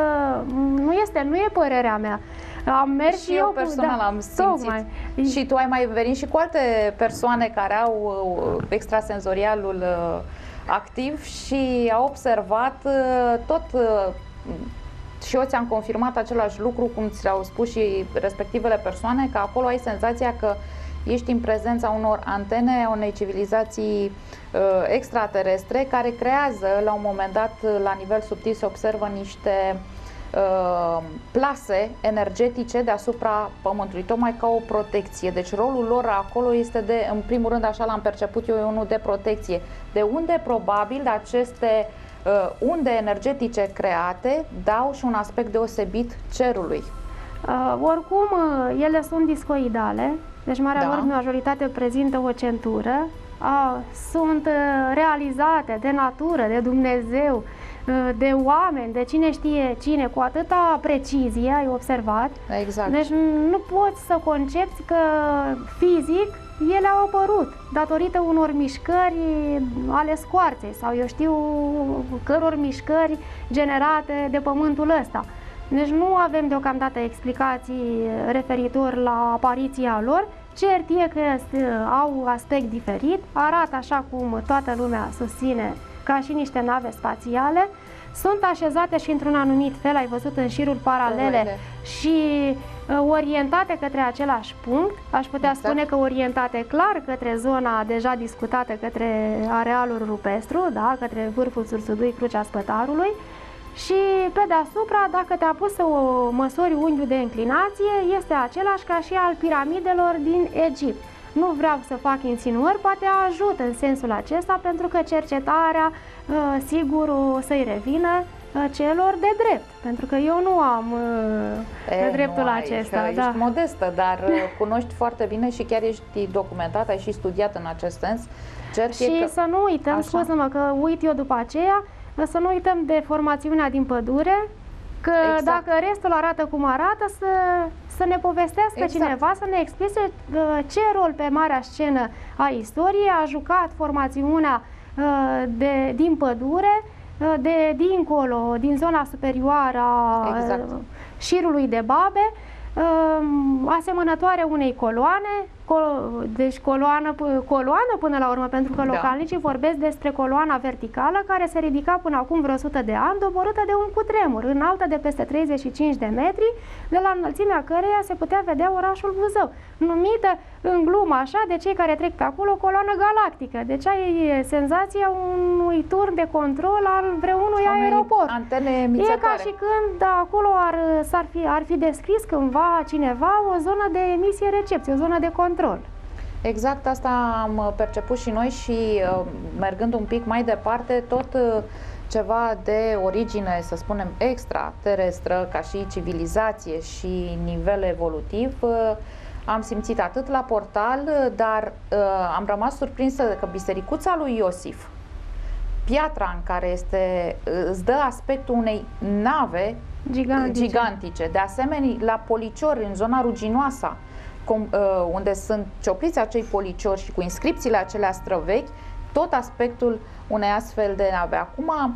nu este, nu e părerea mea. Am mers și eu cu- personal da, am simțit. Tocmai. Și tu ai mai venit și cu alte persoane care au uh, extrasenzorialul uh, activ și au observat uh, tot uh, și eu ți-am confirmat același lucru cum ți le-au spus și respectivele persoane, că acolo ai senzația că ești în prezența unor antene a unei civilizații uh, extraterestre care creează la un moment dat uh, la nivel subtil se observă niște uh, plase energetice deasupra Pământului, tocmai ca o protecție. Deci rolul lor acolo este de, în primul rând, așa l-am perceput eu, e unul de protecție. De unde probabil aceste uh, unde energetice create dau și un aspect deosebit cerului. Uh, oricum, uh, ele sunt discoidale, deci marea Da. lor majoritate prezintă o centură, uh, sunt uh, realizate de natură, de Dumnezeu, uh, de oameni, de cine știe cine, cu atâta precizie, ai observat. Exact. Deci nu poți să concepți că fizic ele au apărut datorită unor mișcări ale scoarței sau eu știu căror mișcări generate de pământul ăsta. Deci nu avem deocamdată explicații referitor la apariția lor. Cert e că este- au aspect diferit, arată așa cum toată lumea susține ca și niște nave spațiale, sunt așezate și într-un anumit fel, ai văzut în șiruri paralele Paralele. și uh, orientate către același punct, aș putea Exact. spune că orientate clar către zona deja discutată, către arealul rupestru, da, către vârful Sursudui, Crucea Spătarului și pe deasupra, dacă te-a pus să o măsori unghiul de înclinație, este același ca și al piramidelor din Egipt. Nu vreau să fac insinuări, poate ajut în sensul acesta, pentru că cercetarea, uh, sigur, o să-i revină uh, celor de drept, pentru că eu nu am uh, E, dreptul nu ai, acesta. că Da. Ești modestă, dar uh, cunoști foarte bine și chiar ești documentat, ai și studiat în acest sens. Cert e Și că... să nu uităm, Așa. scuză-mă că uit eu după aceea, să nu uităm de formațiunea din pădure, că Exact. dacă restul arată cum arată, să, să ne povestească Exact. cineva, să ne explice uh, ce rol pe marea scenă a istoriei a jucat formațiunea de, din pădure, de dincolo, din zona superioară a Exact. șirului de babe, asemănătoare unei coloane, deci coloană, coloană până la urmă, pentru că da. localnicii vorbesc despre coloana verticală care se ridica până acum vreo 100 de ani, doborâtă de un cutremur, înaltă de peste 35 de metri, de la înălțimea căreia se putea vedea orașul Buzău, numită în glumă așa de cei care trec pe acolo coloană galactică. Deci ai senzația unui turn de control al vreunui aeroport. Antene E ca și când da, acolo ar, ar fi, ar fi descris cândva cineva o zonă de emisie-recepție, o zonă de control control. Exact asta am perceput și noi și uh, mergând un pic mai departe, tot uh, ceva de origine, să spunem, extraterestră, ca și civilizație și nivel evolutiv, uh, am simțit atât la portal, dar am rămas surprinsă că bisericuța lui Iosif, piatra în care este, îți dă aspectul unei nave gigantice. gigantice. De asemenea, la Policior, în zona ruginoasă, com, uh, unde sunt ciopliți acei policiori și cu inscripțiile acelea străvechi, tot aspectul unei astfel de nave. Acum, uh,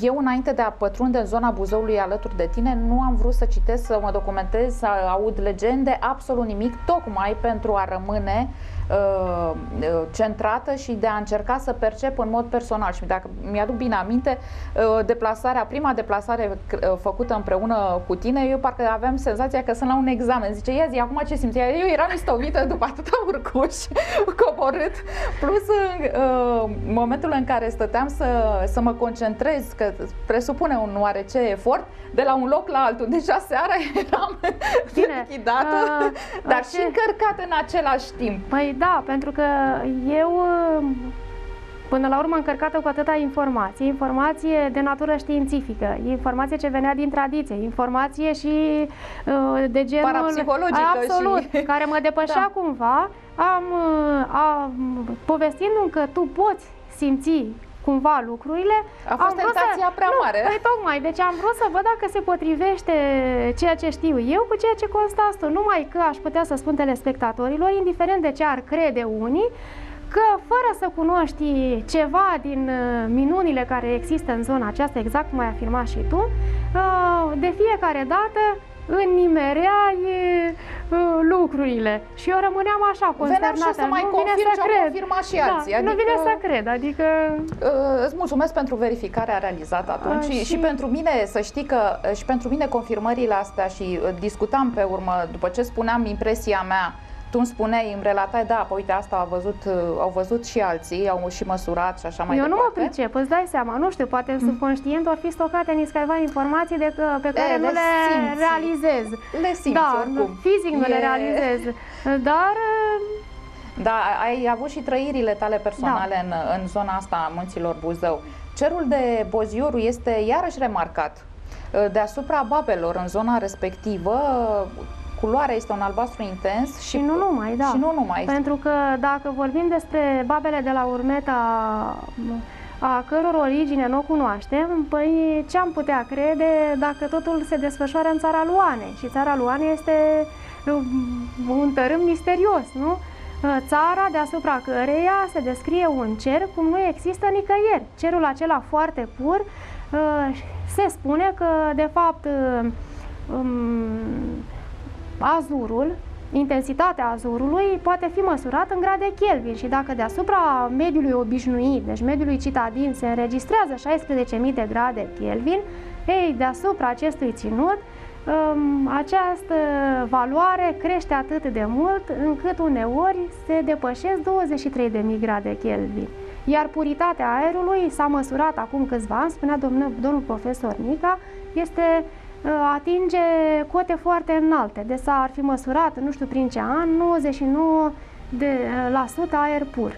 eu înainte de a pătrunde în zona Buzăului alături de tine, nu am vrut să citesc, să mă documentez, să aud legende, absolut nimic, tocmai pentru a rămâne Uh, uh, centrată și de a încerca să percep în mod personal. Și dacă mi-aduc bine aminte, uh, deplasarea, prima deplasare făcută împreună cu tine, eu parcă aveam senzația că sunt la un examen. Zice, ia zi, acum ce simți? Eu eram istovită după atâta urcuș coborât, plus în momentul în care stăteam să, să mă concentrez, că presupune un oarece efort, de la un loc la altul. Deja seara eram lichidată, uh, dar ace... și încărcată în același timp. Păi da, pentru că eu până la urmă încărcată cu atâta informație, informație de natură științifică, informație ce venea din tradiție, informație și uh, de genul parapsihologică absolut, și... care mă depășea da. cumva, am, uh, am povestindu-mi că tu poți simți cumva lucrurile. A fost am tentația să... prea nu, mare. Păi tocmai, deci am vrut să văd dacă se potrivește ceea ce știu eu cu ceea ce constați tu. Numai că aș putea să spun telespectatorilor, indiferent de ce ar crede unii, că fără să cunoști ceva din uh, minunile care există în zona aceasta, exact cum ai afirmat și tu, uh, de fiecare dată înnimereai uh, lucrurile. Și eu rămâneam așa, consternată. Veneam și să mai nu confirm ce cred. confirmat și da, alții. Adică, nu vine să cred, adică... Uh, îți mulțumesc pentru verificarea realizată atunci uh, și... și pentru mine, să știi că și pentru mine confirmările astea și discutam pe urmă, după ce spuneam impresia mea, tu îmi spuneai, îmi relatai, da, păi uite, asta au văzut, au văzut și alții, au și măsurat și așa mai Eu departe. nu mă pricep, îți dai seama, nu știu, poate mm. subconștient ar fi stocate în câteva informații de că, pe care e, nu le, le simți. realizez. Le simți da, oricum. fizic nu e... le realizez, dar... Da, ai avut și trăirile tale personale da. în, în zona asta a munților Buzău. Cerul de Bozioru este iarăși remarcat. Deasupra babelor, în zona respectivă, culoarea este un albastru intens și, și nu numai, da. Și nu numai. Pentru că dacă vorbim despre babele de la urmeta a căror origine nu o cunoaștem, păi ce am putea crede dacă totul se desfășoară în țara Luane? Și țara Luane este un tărâm misterios, nu? Țara deasupra căreia se descrie un cer cum nu există nicăieri. Cerul acela foarte pur se spune că, de fapt, azurul, intensitatea azurului poate fi măsurată în grade Kelvin și dacă deasupra mediului obișnuit, deci mediului citadin, se înregistrează 16.000 de grade Kelvin, ei, deasupra acestui ținut, um, această valoare crește atât de mult încât uneori se depășesc 23.000 grade Kelvin. Iar puritatea aerului s-a măsurat acum câțiva ani, spunea domnul, domnul profesor Nica, este Uh, atinge cote foarte înalte. De s-ar fi măsurat, nu știu prin ce an, 99% de, uh, la sută aer pur.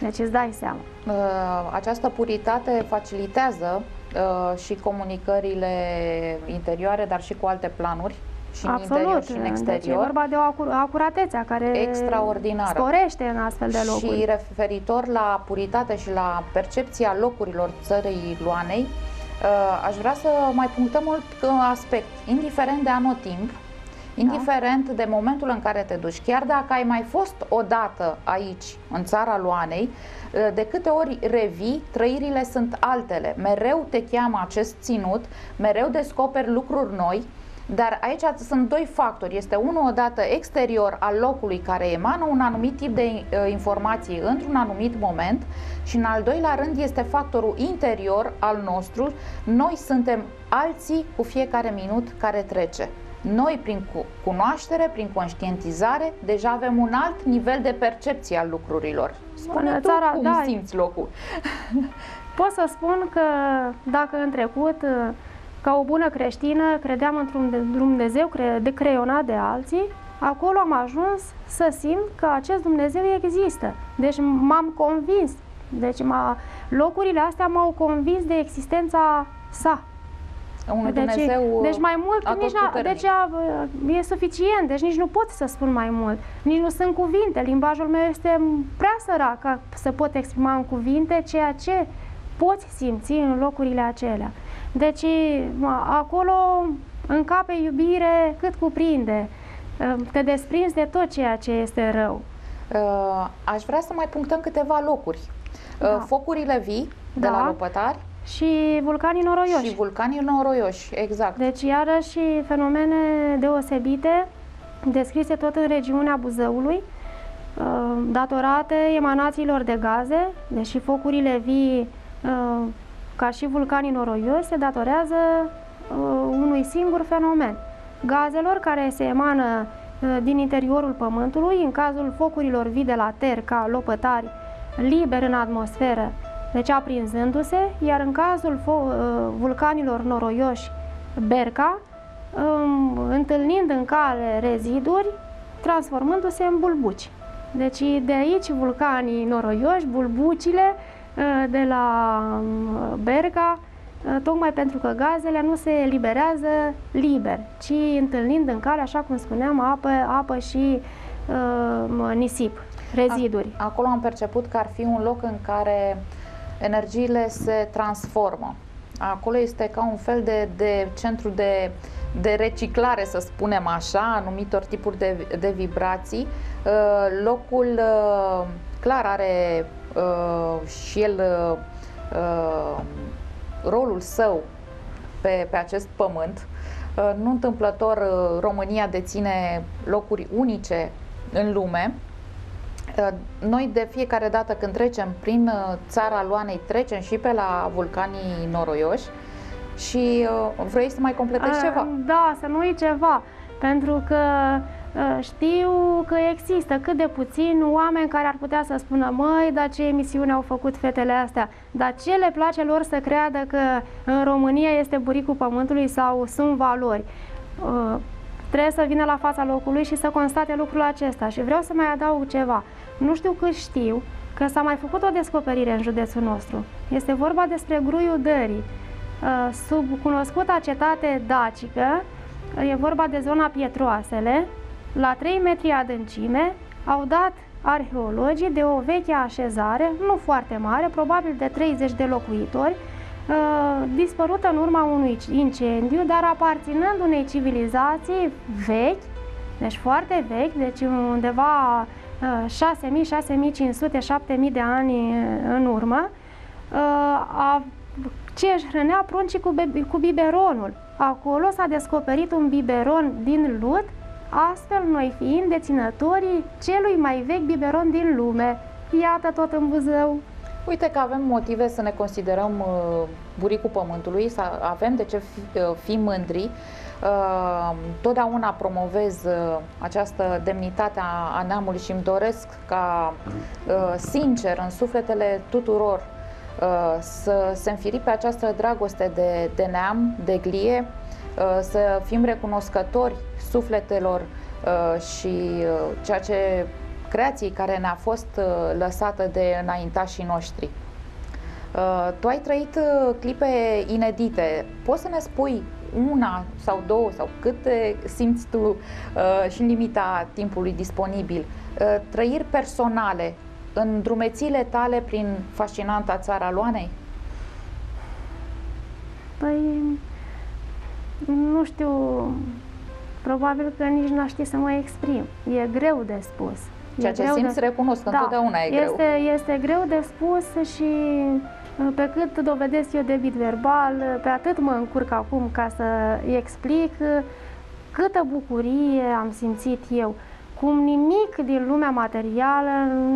Deci îți dai seama. Uh, această puritate facilitează și comunicările interioare, dar și cu alte planuri și Absolut. în interior și în exterior. Deci e vorba de o acuratețe care extraordinară. sporește în astfel de locuri. Și referitor la puritate și la percepția locurilor țării Luanei, Uh, aș vrea să mai punctăm mult aspect. Indiferent de anotimp, indiferent da. de momentul în care te duci, chiar dacă ai mai fost odată aici, în țara Luanei, de câte ori revii, trăirile sunt altele. Mereu te cheamă acest ținut, mereu descoperi lucruri noi, dar aici sunt doi factori. Este unul odată exterior al locului care emană un anumit tip de uh, informații într-un anumit moment și în al doilea rând este factorul interior al nostru. Noi suntem alții cu fiecare minut care trece. Noi, prin cunoaștere, prin conștientizare, deja avem un alt nivel de percepție al lucrurilor. Spune tu țara, cum da, simți locul. Pot să spun că dacă în trecut uh, ca o bună creștină, credeam într-un Dumnezeu de creionat de alții, acolo am ajuns să simt că acest Dumnezeu există. Deci m-am convins. Deci m-a, locurile astea m-au convins de existența sa. Un deci, Dumnezeu deci mai mult nici n deci e suficient, deci nici nu pot să spun mai mult. Nici nu sunt cuvinte. Limbajul meu este prea sărac ca să pot exprima în cuvinte ceea ce poți simți în locurile acelea. Deci acolo încape iubire cât cuprinde. Ă, te desprinzi de tot ceea ce este rău. Ă, aș vrea să mai punctăm câteva locuri. Ă, da. Focurile vii de da. la Lopătari. Și vulcanii noroioși. Și vulcanii noroioși, exact. Deci iarăși fenomene deosebite descrise tot în regiunea Buzăului, datorate emanațiilor de gaze, deși focurile vii ca și vulcanii noroioși, se datorează uh, unui singur fenomen. Gazelor care se emană uh, din interiorul Pământului, în cazul focurilor vii de la ter, ca lopătari, liber în atmosferă, deci aprinzându-se, iar în cazul uh, vulcanilor noroioși, Berca, um, întâlnind în cale reziduri, transformându-se în bulbuci. Deci de aici vulcanii noroioși, bulbucile, Uh, de la um, Berga, uh, tocmai pentru că gazele nu se eliberează liber, ci întâlnind în cale, așa cum spuneam, apă, apă și uh, nisip, reziduri. Acolo am perceput că ar fi un loc în care energiile se transformă. Acolo este ca un fel de, de centru de, de reciclare, să spunem așa, anumitor tipuri de, de vibrații. Uh, locul clar are uh, și el uh, uh, rolul său pe, pe acest pământ. Uh, nu întâmplător, uh, România deține locuri unice în lume. Uh, noi de fiecare dată când trecem prin uh, țara Luanei, trecem și pe la vulcanii noroioși și uh, vrei să mai completezi uh, ceva? Da, să nu uit ceva, pentru că Ă, știu că există cât de puțin oameni care ar putea să spună măi, dar ce emisiune au făcut fetele astea, dar ce le place lor să creadă că în România este buricul pământului sau sunt valori. Ă, trebuie să vină la fața locului și să constate lucrul acesta și vreau să mai adaug ceva. Nu știu cât știu că s-a mai făcut o descoperire în județul nostru. Este vorba despre gruiul dării. Ă, sub cunoscuta cetate dacică, e vorba de zona Pietroasele, la 3 metri adâncime au dat arheologii de o veche așezare, nu foarte mare, probabil de 30 de locuitori, uh, dispărută în urma unui incendiu, dar aparținând unei civilizații vechi, deci foarte vechi, deci undeva 6.000, 6.500, 7.000 de ani în urmă, uh, ce își hrănea pruncii cu, cu biberonul. Acolo s-a descoperit un biberon din lut astfel noi fiind deținătorii celui mai vechi biberon din lume. Iată tot în Buzău. Uite că avem motive să ne considerăm uh, buricul pământului, să avem de ce fi, uh, fi mândri. Uh, totdeauna promovez uh, această demnitate a, a neamului și îmi doresc ca, uh, sincer, în sufletele tuturor, uh, să se înfiripe această dragoste de, de neam, de glie, Uh, să fim recunoscători sufletelor uh, și uh, ceea ce creației care ne-a fost lăsată de înaintașii noștri. Tu ai trăit clipe inedite. Poți să ne spui una sau două sau câte simți tu și în limita timpului disponibil, trăiri personale în drumețile tale prin fascinanta țara Luanei? Păi, nu știu Probabil că nici nu ști să mă exprim. E greu de spus. Ceea ce simți, de... recunosc, da, întotdeauna e este, greu. Este greu de spus și uh, pe cât dovedesc eu debit verbal, pe atât mă încurc acum ca să explic uh, câtă bucurie am simțit eu. Cum nimic din lumea materială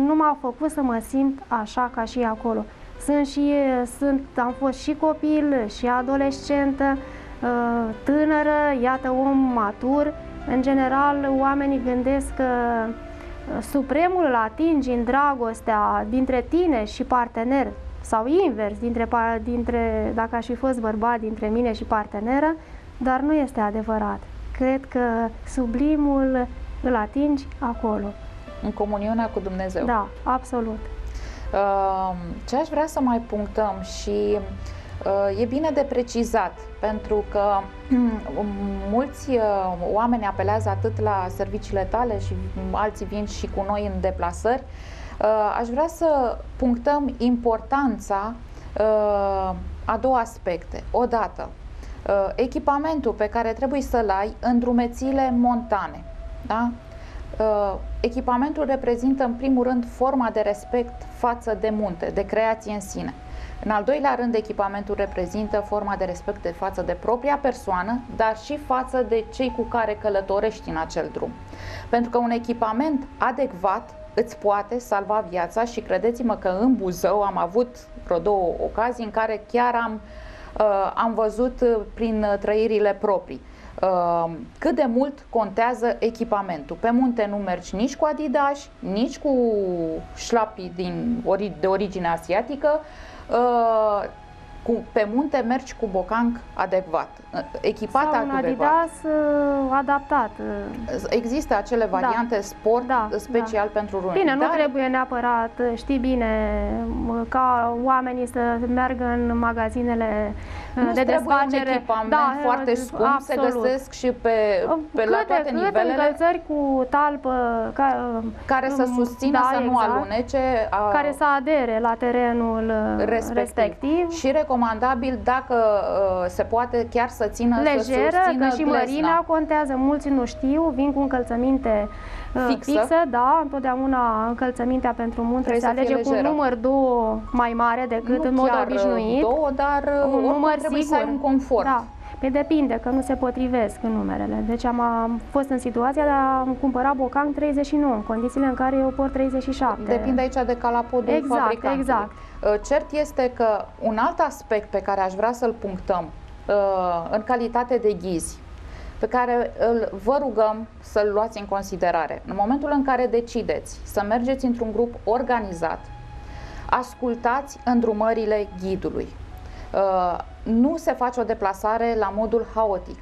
nu m-a făcut să mă simt așa ca și acolo. Sunt și, sunt, am fost și copil, și adolescentă, uh, tânără, iată om matur. În general, oamenii gândesc că uh, supremul îl atingi în dragostea dintre tine și partener sau invers, dintre, dintre, dacă aș fi fost bărbat, dintre mine și parteneră, dar nu este adevărat. Cred că sublimul îl atingi acolo. În comuniunea cu Dumnezeu. Da, absolut. Ce aș vrea să mai punctăm și uh, e bine de precizat, pentru că mulți uh, oameni apelează atât la serviciile tale și alții vin și cu noi în deplasări. Uh, aș vrea să punctăm importanța a două aspecte. Odată, echipamentul pe care trebuie să-l ai în drumețile montane. Da? Uh, echipamentul reprezintă în primul rând forma de respect față de munte, de creație în sine. În al doilea rând, echipamentul reprezintă forma de respect de față de propria persoană, dar și față de cei cu care călătorești în acel drum. Pentru că un echipament adecvat îți poate salva viața și credeți-mă că în Buzău am avut vreo două ocazii în care chiar am, uh, am văzut uh, prin trăirile proprii Ehm, cât de mult contează echipamentul. Pe munte nu mergi nici cu Adidas, nici cu șlapii din, de origine asiatică, ehm, cu, pe munte mergi cu bocanc adecvat, echipat Sau un adecvat. Adidas uh, adaptat. Există acele da. variante da. sport da, special da. pentru runi. Bine, nu dar... trebuie neapărat, știi bine, ca oamenii să meargă în magazinele nu de desfacere. un echipament da, foarte scump, absolut. se găsesc și pe, pe câte, la toate câte nivelele. încălțări cu talpă ca, care să susțină da, să nu exact, alunece. A, care să adere la terenul uh, respectiv. respectiv. Și recomandabil dacă uh, se poate chiar să țină Lejeră, să susțină că și mărimea contează. Mulți nu știu, vin cu încălțăminte uh, fixă. fixă, da, întotdeauna încălțămintea pentru munte se alege cu un număr două mai mare decât nu în mod obișnuit. două, dar un număr trebuie sigur. să ai un confort. Da. Păi depinde, că nu se potrivesc în numerele. Deci am, am fost în situația de a cumpăra bocan 39, în condițiile în care eu port 37. Depinde aici de calapodul exact, fabricantului. Exact, uh, Cert este că un alt aspect pe care aș vrea să-l punctăm uh, în calitate de ghizi, pe care îl, vă rugăm să-l luați în considerare. În momentul în care decideți să mergeți într-un grup organizat, ascultați îndrumările ghidului. Uh, nu se face o deplasare la modul haotic.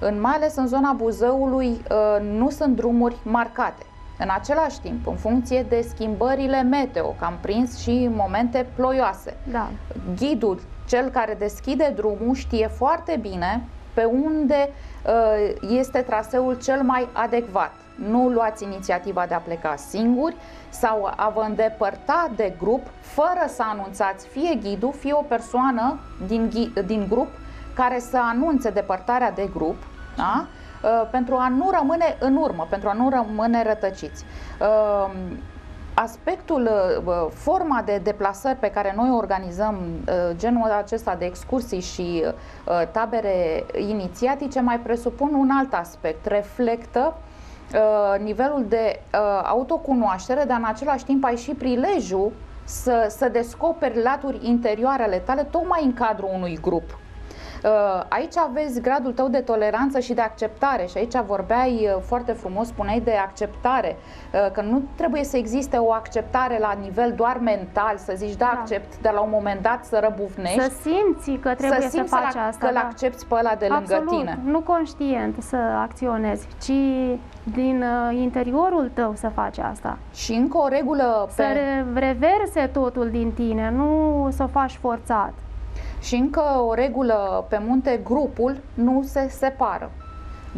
În, mai ales în zona Buzăului uh, nu sunt drumuri marcate. În același timp, în funcție de schimbările meteo, că am prins și momente ploioase, da. ghidul, cel care deschide drumul, știe foarte bine pe unde uh, este traseul cel mai adecvat. Nu luați inițiativa de a pleca singuri sau a vă îndepărta de grup fără să anunțați fie ghidul, fie o persoană din, din grup care să anunțe depărtarea de grup, da? Uh, pentru a nu rămâne în urmă, pentru a nu rămâne rătăciți. Uh, aspectul, uh, forma de deplasări pe care noi organizăm, genul acesta de excursii și tabere inițiatice, mai presupun un alt aspect. Reflectă nivelul de autocunoaștere, dar în același timp ai și prilejul să, să descoperi laturi interioare ale tale tocmai în cadrul unui grup. Uh, aici aveți gradul tău de toleranță și de acceptare și aici vorbeai uh, foarte frumos, spuneai de acceptare, uh, că nu trebuie să existe o acceptare la nivel doar mental, să zici da, da. accept, dar la un moment dat să răbufnești. Să simți că trebuie să, simți să faci să asta. Că da. accepti pe ăla de lângă Absolut. tine. nu conștient să acționezi, ci din interiorul tău să faci asta. Și încă o regulă... Pe... Să reverse totul din tine, nu să o faci forțat. Și încă o regulă pe munte, grupul nu se separă.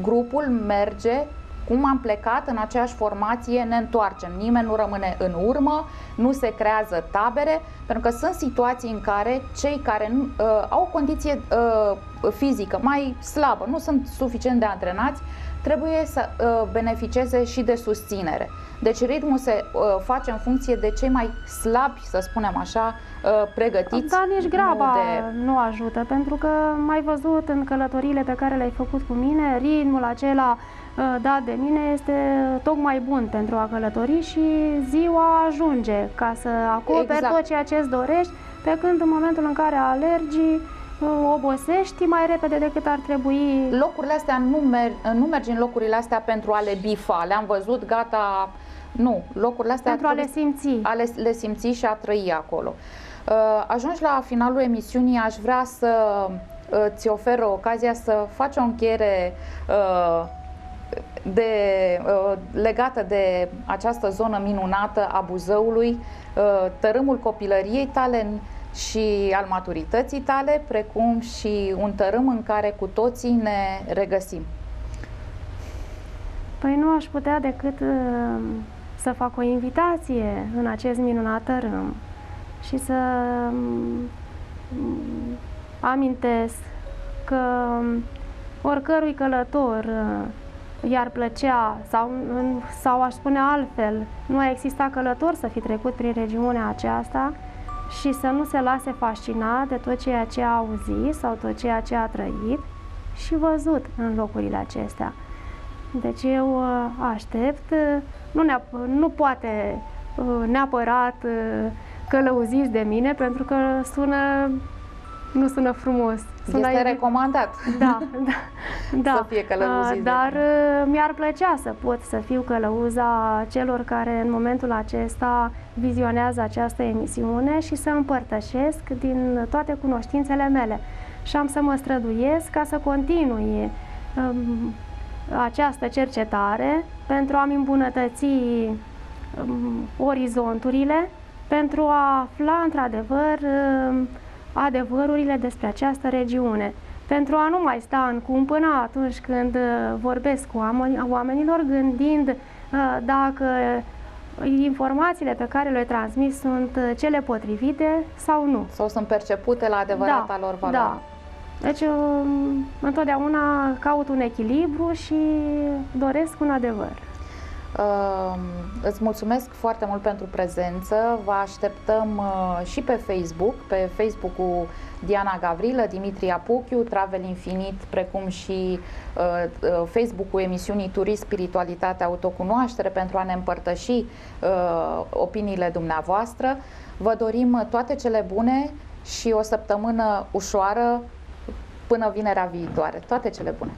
Grupul merge cum am plecat în aceeași formație, ne întoarcem. Nimeni nu rămâne în urmă, nu se creează tabere, pentru că sunt situații în care cei care uh, au o condiție uh, fizică mai slabă, nu sunt suficient de antrenați, trebuie să uh, beneficieze și de susținere. Deci ritmul se uh, face în funcție de cei mai slabi, să spunem așa, uh, pregătiți. Dar nici graba nu, de... nu ajută, pentru că mai văzut în călătorile pe care le-ai făcut cu mine, ritmul acela uh, dat de mine este tocmai bun pentru a călători și ziua ajunge ca să acoperi Exact. tot ceea ce îți dorești, pe când în momentul în care alergi, uh, obosești mai repede decât ar trebui. Locurile astea nu, mer- nu mergi în locurile astea pentru a le bifa, le-am văzut, gata, nu, locurile astea Pentru a le trebuie simți. a le, le simți și a trăi acolo. Uh, Ajungi la finalul emisiunii, aș vrea să uh, ți ofer ocazia să faci o încheiere uh, de, uh, legată de această zonă minunată a Buzăului, uh, tărâmul copilăriei tale și al maturității tale, precum și un tărâm în care cu toții ne regăsim. Păi nu aș putea decât uh, să fac o invitație în acest minunat tărâm și să um, amintesc că um, oricărui călător uh, i-ar plăcea sau, în- sau aș spune altfel, nu a existat călător să fi trecut prin regiunea aceasta și să nu se lase fascinat de tot ceea ce a auzit sau tot ceea ce a trăit și văzut în locurile acestea. Deci eu uh, aștept, uh, nu, neap- nu poate uh, neapărat uh, călăuziți de mine pentru că sună, nu sună frumos. Sună Este evi- recomandat. da, da, da. Să fie călăuziți Uh, de Dar tine. uh, mi-ar plăcea să pot să fiu călăuza celor care în momentul acesta vizionează această emisiune și să împărtășesc din toate cunoștințele mele. Și am să mă străduiesc ca să continui um, această cercetare pentru a-mi îmbunătăți um, orizonturile, pentru a afla într-adevăr um, adevărurile despre această regiune. Pentru a nu mai sta în cumpănă atunci când uh, vorbesc cu oameni- oamenilor, gândind uh, dacă informațiile pe care le transmit sunt uh, cele potrivite sau nu. Sau sunt percepute la adevărata lor valoare. Da. Deci um, întotdeauna caut un echilibru și doresc un adevăr. Uh, îți mulțumesc foarte mult pentru prezență. Vă așteptăm uh, și pe Facebook, pe Facebook-ul Diana Gavrilă, Dimitri Apuchiu, Travel Infinit, precum și uh, uh, Facebook-ul emisiunii Turist, Spiritualitate, Autocunoaștere pentru a ne împărtăși uh, opiniile dumneavoastră. Vă dorim toate cele bune și o săptămână ușoară până vinerea viitoare. Toate cele bune!